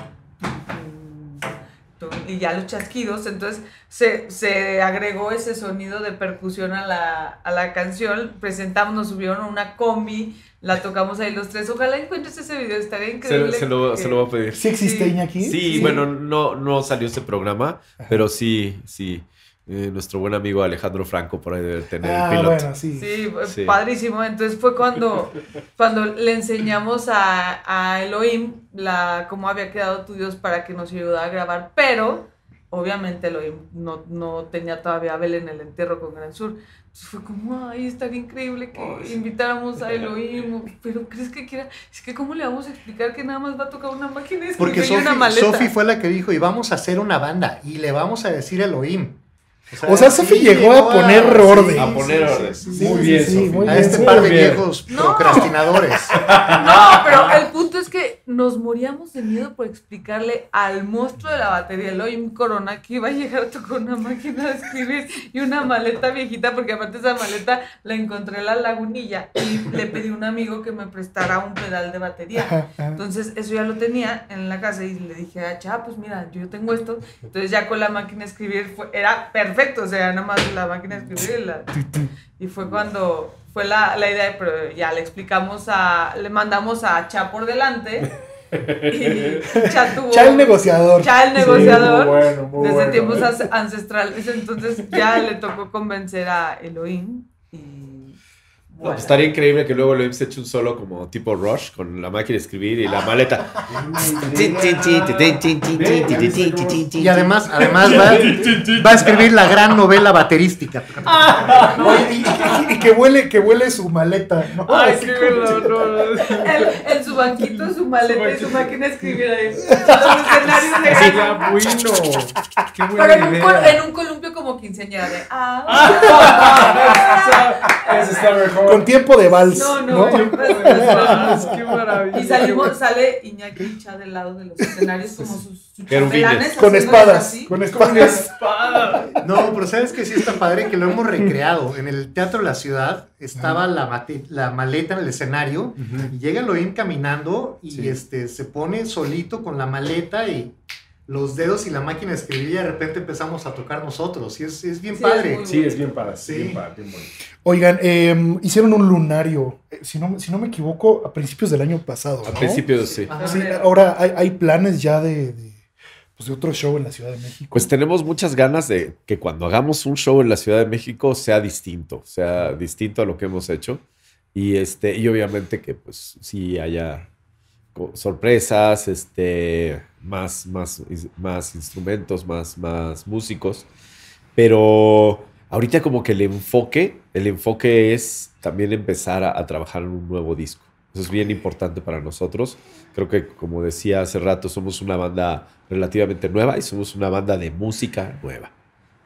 S6: tum, tum, y ya los chasquidos, entonces se, se agregó ese sonido de percusión a la, a la canción, presentamos, nos subieron a una combi, la tocamos ahí los tres, ojalá encuentres ese video, estaría increíble.
S4: se lo,
S6: que-
S4: se lo voy a pedir.
S2: ¿Sí existe
S6: Sí.
S2: Iñaki?
S4: Sí,
S6: Sí.
S4: bueno, no, no salió ese programa, pero sí, sí. Eh, nuestro buen amigo Alejandro Franco por ahí debe tener
S2: Ah,
S4: el piloto.
S2: bueno, sí.
S6: Sí,
S4: Sí.
S6: padrísimo. Entonces fue cuando, cuando le enseñamos a, a Elohim la, cómo había quedado tu Dios para que nos ayudara a grabar, pero obviamente Elohim no, no tenía todavía a Belén en el entierro con Gran Sur. Entonces fue como, ay, estaría increíble que invitáramos a Elohim, pero ¿crees que quiera? Es que ¿cómo le vamos a explicar que nada más va a tocar una máquina de
S3: Porque Sofi
S6: maleta?
S3: Sofi fue la que dijo, y vamos a hacer una banda, y le vamos a decir Elohim.
S2: O sea, Sofi llegó a poner orden.
S4: A poner orden.
S5: Muy bien,
S3: A este
S2: muy
S3: par de viejos
S6: No.
S3: procrastinadores.
S6: No, pero el punto es nos moríamos de miedo por explicarle al monstruo de la batería, Elohim Corona, que iba a llegar con una máquina de escribir y una maleta viejita, porque aparte esa maleta la encontré en la lagunilla y le pedí a un amigo que me prestara un pedal de batería. Entonces, eso ya lo tenía en la casa y le dije a Cha, pues mira, yo tengo esto. Entonces, ya con la máquina de escribir fue, era perfecto, o sea, nada más la máquina de escribir y, la- y fue cuando fue la, la idea, pero ya le explicamos a, le mandamos a Cha por delante y Cha tuvo...
S2: Ya el negociador.
S6: Cha el
S5: Sí,
S6: negociador.
S5: muy bueno, muy
S6: desde
S5: bueno.
S6: tiempos ancestrales, entonces ya le tocó convencer a Elohim y...
S4: No, pues estaría increíble que luego lo se eche un solo como tipo Rush con la máquina de escribir y la maleta.
S3: Y además, además va, va a escribir la gran novela baterística.
S2: Oye, y, y- y que huele, que huele su maleta.
S6: en su banquito, su maleta y su máquina de escribir ahí. Los escenarios de
S5: Sería bueno. Qué
S6: Pero en un,
S5: idea.
S6: en un columpio como quinceañera de. Ah,
S2: Con tiempo de vals.
S6: no,
S2: ¿no?
S6: no.
S5: Ah, qué maravilla.
S6: Y salimos, sale Iñaki y Cha del lado de los escenarios como sus, sus
S2: Con espadas.
S6: así.
S2: Con espadas.
S5: espada.
S3: No, pero sabes que sí está padre que lo hemos recreado. En el Teatro de la Ciudad estaba la, mate- la maleta en el escenario y llega Elohim caminando y
S5: Sí.
S3: este, se pone solito con la maleta y los dedos y la máquina de escribir y de repente empezamos a tocar nosotros. Y es, es bien
S6: Sí,
S3: padre.
S6: es
S5: Sí, es bien padre.
S3: Sí.
S5: Bien padre, bien.
S2: Oigan, eh, hicieron un lunario, eh, si no, si no me equivoco, a principios del año pasado.
S4: Al
S2: ¿no?
S4: principio sí.
S2: Ahora hay, hay planes ya de, de, pues, de otro show en la Ciudad de México.
S4: Pues tenemos muchas ganas de que cuando hagamos un show en la Ciudad de México sea distinto, sea distinto a lo que hemos hecho. Y este, y obviamente que pues sí haya sorpresas, este, más, más, más instrumentos, más, más músicos. Pero ahorita como que el enfoque, el enfoque es también empezar a, a trabajar en un nuevo disco. Eso es bien importante para nosotros. Creo que, como decía hace rato, somos una banda relativamente nueva y somos una banda de música nueva.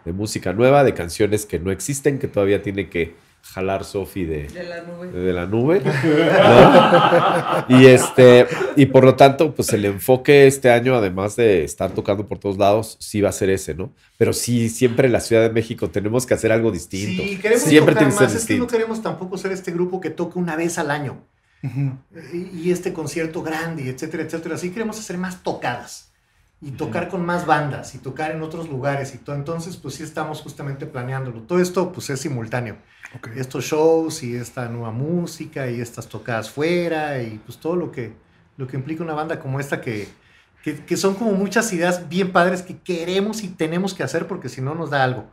S4: De música nueva, de canciones que no existen, que todavía tiene que jalar Sofi de,
S6: De la nube.
S4: de la nube. ¿no? Y este, y por lo tanto, pues el enfoque este año, además de estar tocando por todos lados, sí va a ser ese, ¿no? Pero sí, siempre en la Ciudad de México tenemos que hacer algo distinto.
S3: Sí, queremos
S4: siempre
S3: tocar más. Es que no queremos tampoco ser este grupo que toca una vez al año.
S2: Ujú.
S3: y y este concierto grande, etcétera, etcétera. Así queremos hacer más tocadas y tocar con más bandas y tocar en otros lugares y todo. Entonces, pues sí estamos justamente planeándolo. Todo esto, pues es simultáneo. Estos shows y esta nueva música y estas tocadas fuera y pues todo lo que, lo que implica una banda como esta que, que, que son como muchas ideas bien padres que queremos y tenemos que hacer porque si no nos da algo.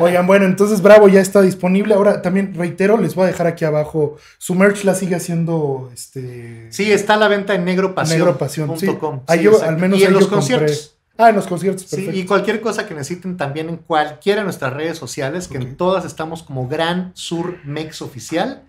S2: Oigan, bueno, entonces Bravo ya está disponible. Ahora también reitero, les voy a dejar aquí abajo. Su merch la sigue haciendo este.
S3: Sí, está a la venta en negropasión.
S2: Negro. Sí.
S3: Sí,
S2: al menos
S3: y en los
S2: compré. Ah, en los conciertos,
S3: Sí,
S2: perfecto.
S3: y cualquier cosa que necesiten también en cualquiera de nuestras redes sociales, que en todas estamos como Gran Sur Mex Oficial.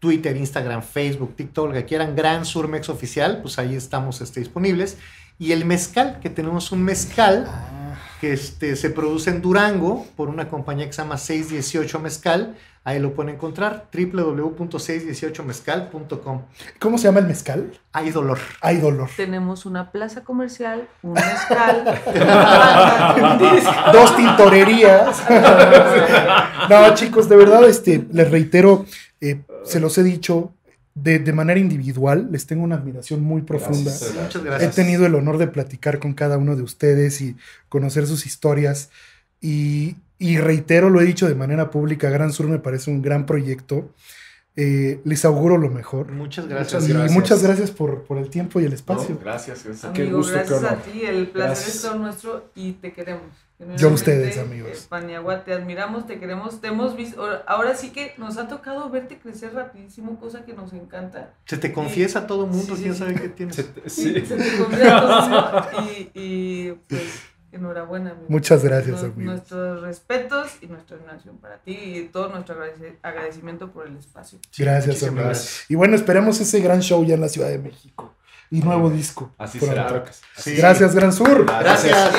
S3: Twitter, Instagram, Facebook, TikTok, lo que quieran, Gran Sur Mex Oficial, pues ahí estamos este, disponibles. Y el mezcal, que tenemos un mezcal
S2: Ah,
S3: que este, se produce en Durango por una compañía que se llama 618 Mezcal, ahí lo pueden encontrar, www.618mezcal.com.
S2: ¿Cómo se llama el mezcal?
S3: Hay dolor.
S2: Hay dolor.
S6: Tenemos una plaza comercial, un mezcal.
S2: Dos tintorerías. no, chicos, de verdad, este, les reitero, eh, se los he dicho de, de manera individual, les tengo una admiración muy profunda.
S5: Gracias.
S3: Muchas
S2: He
S3: gracias.
S2: tenido el honor de platicar con cada uno de ustedes y conocer sus historias. Y, y reitero, lo he dicho de manera pública, Gran Sur me parece un gran proyecto. Eh, les auguro lo mejor.
S3: Muchas
S2: Y
S3: gracias.
S5: Muchas gracias.
S2: muchas gracias por, por el tiempo y el
S4: No,
S2: espacio.
S4: gracias, gracias.
S5: Qué
S6: Amigo,
S5: gusto, qué
S6: gracias a ti, el placer
S5: Gracias.
S6: es todo nuestro y te queremos.
S2: Yo a ustedes, amigos.
S6: eh, Paniagua, te admiramos, te queremos, te hemos visto. ahora- sí que nos ha tocado verte crecer rapidísimo, cosa que nos encanta.
S3: Se te confiesa a todo mundo,
S6: Sí,
S3: quién
S6: sí.
S3: sabe qué tienes.
S5: Se-
S6: Sí.
S5: sí.
S6: Se te confía todo y, y pues enhorabuena. amigo.
S2: Muchas gracias,
S6: Nos-
S2: amigos.
S6: Nuestros respetos y nuestra admiración para ti y todo nuestro agradecimiento por el espacio.
S2: Gracias, amigos.
S3: gracias.
S2: Y bueno, esperemos ese gran show ya en la Ciudad de México. Y nuevo disco.
S4: Así será.
S3: Sí.
S2: Gracias, Gran Sur.
S3: Gracias.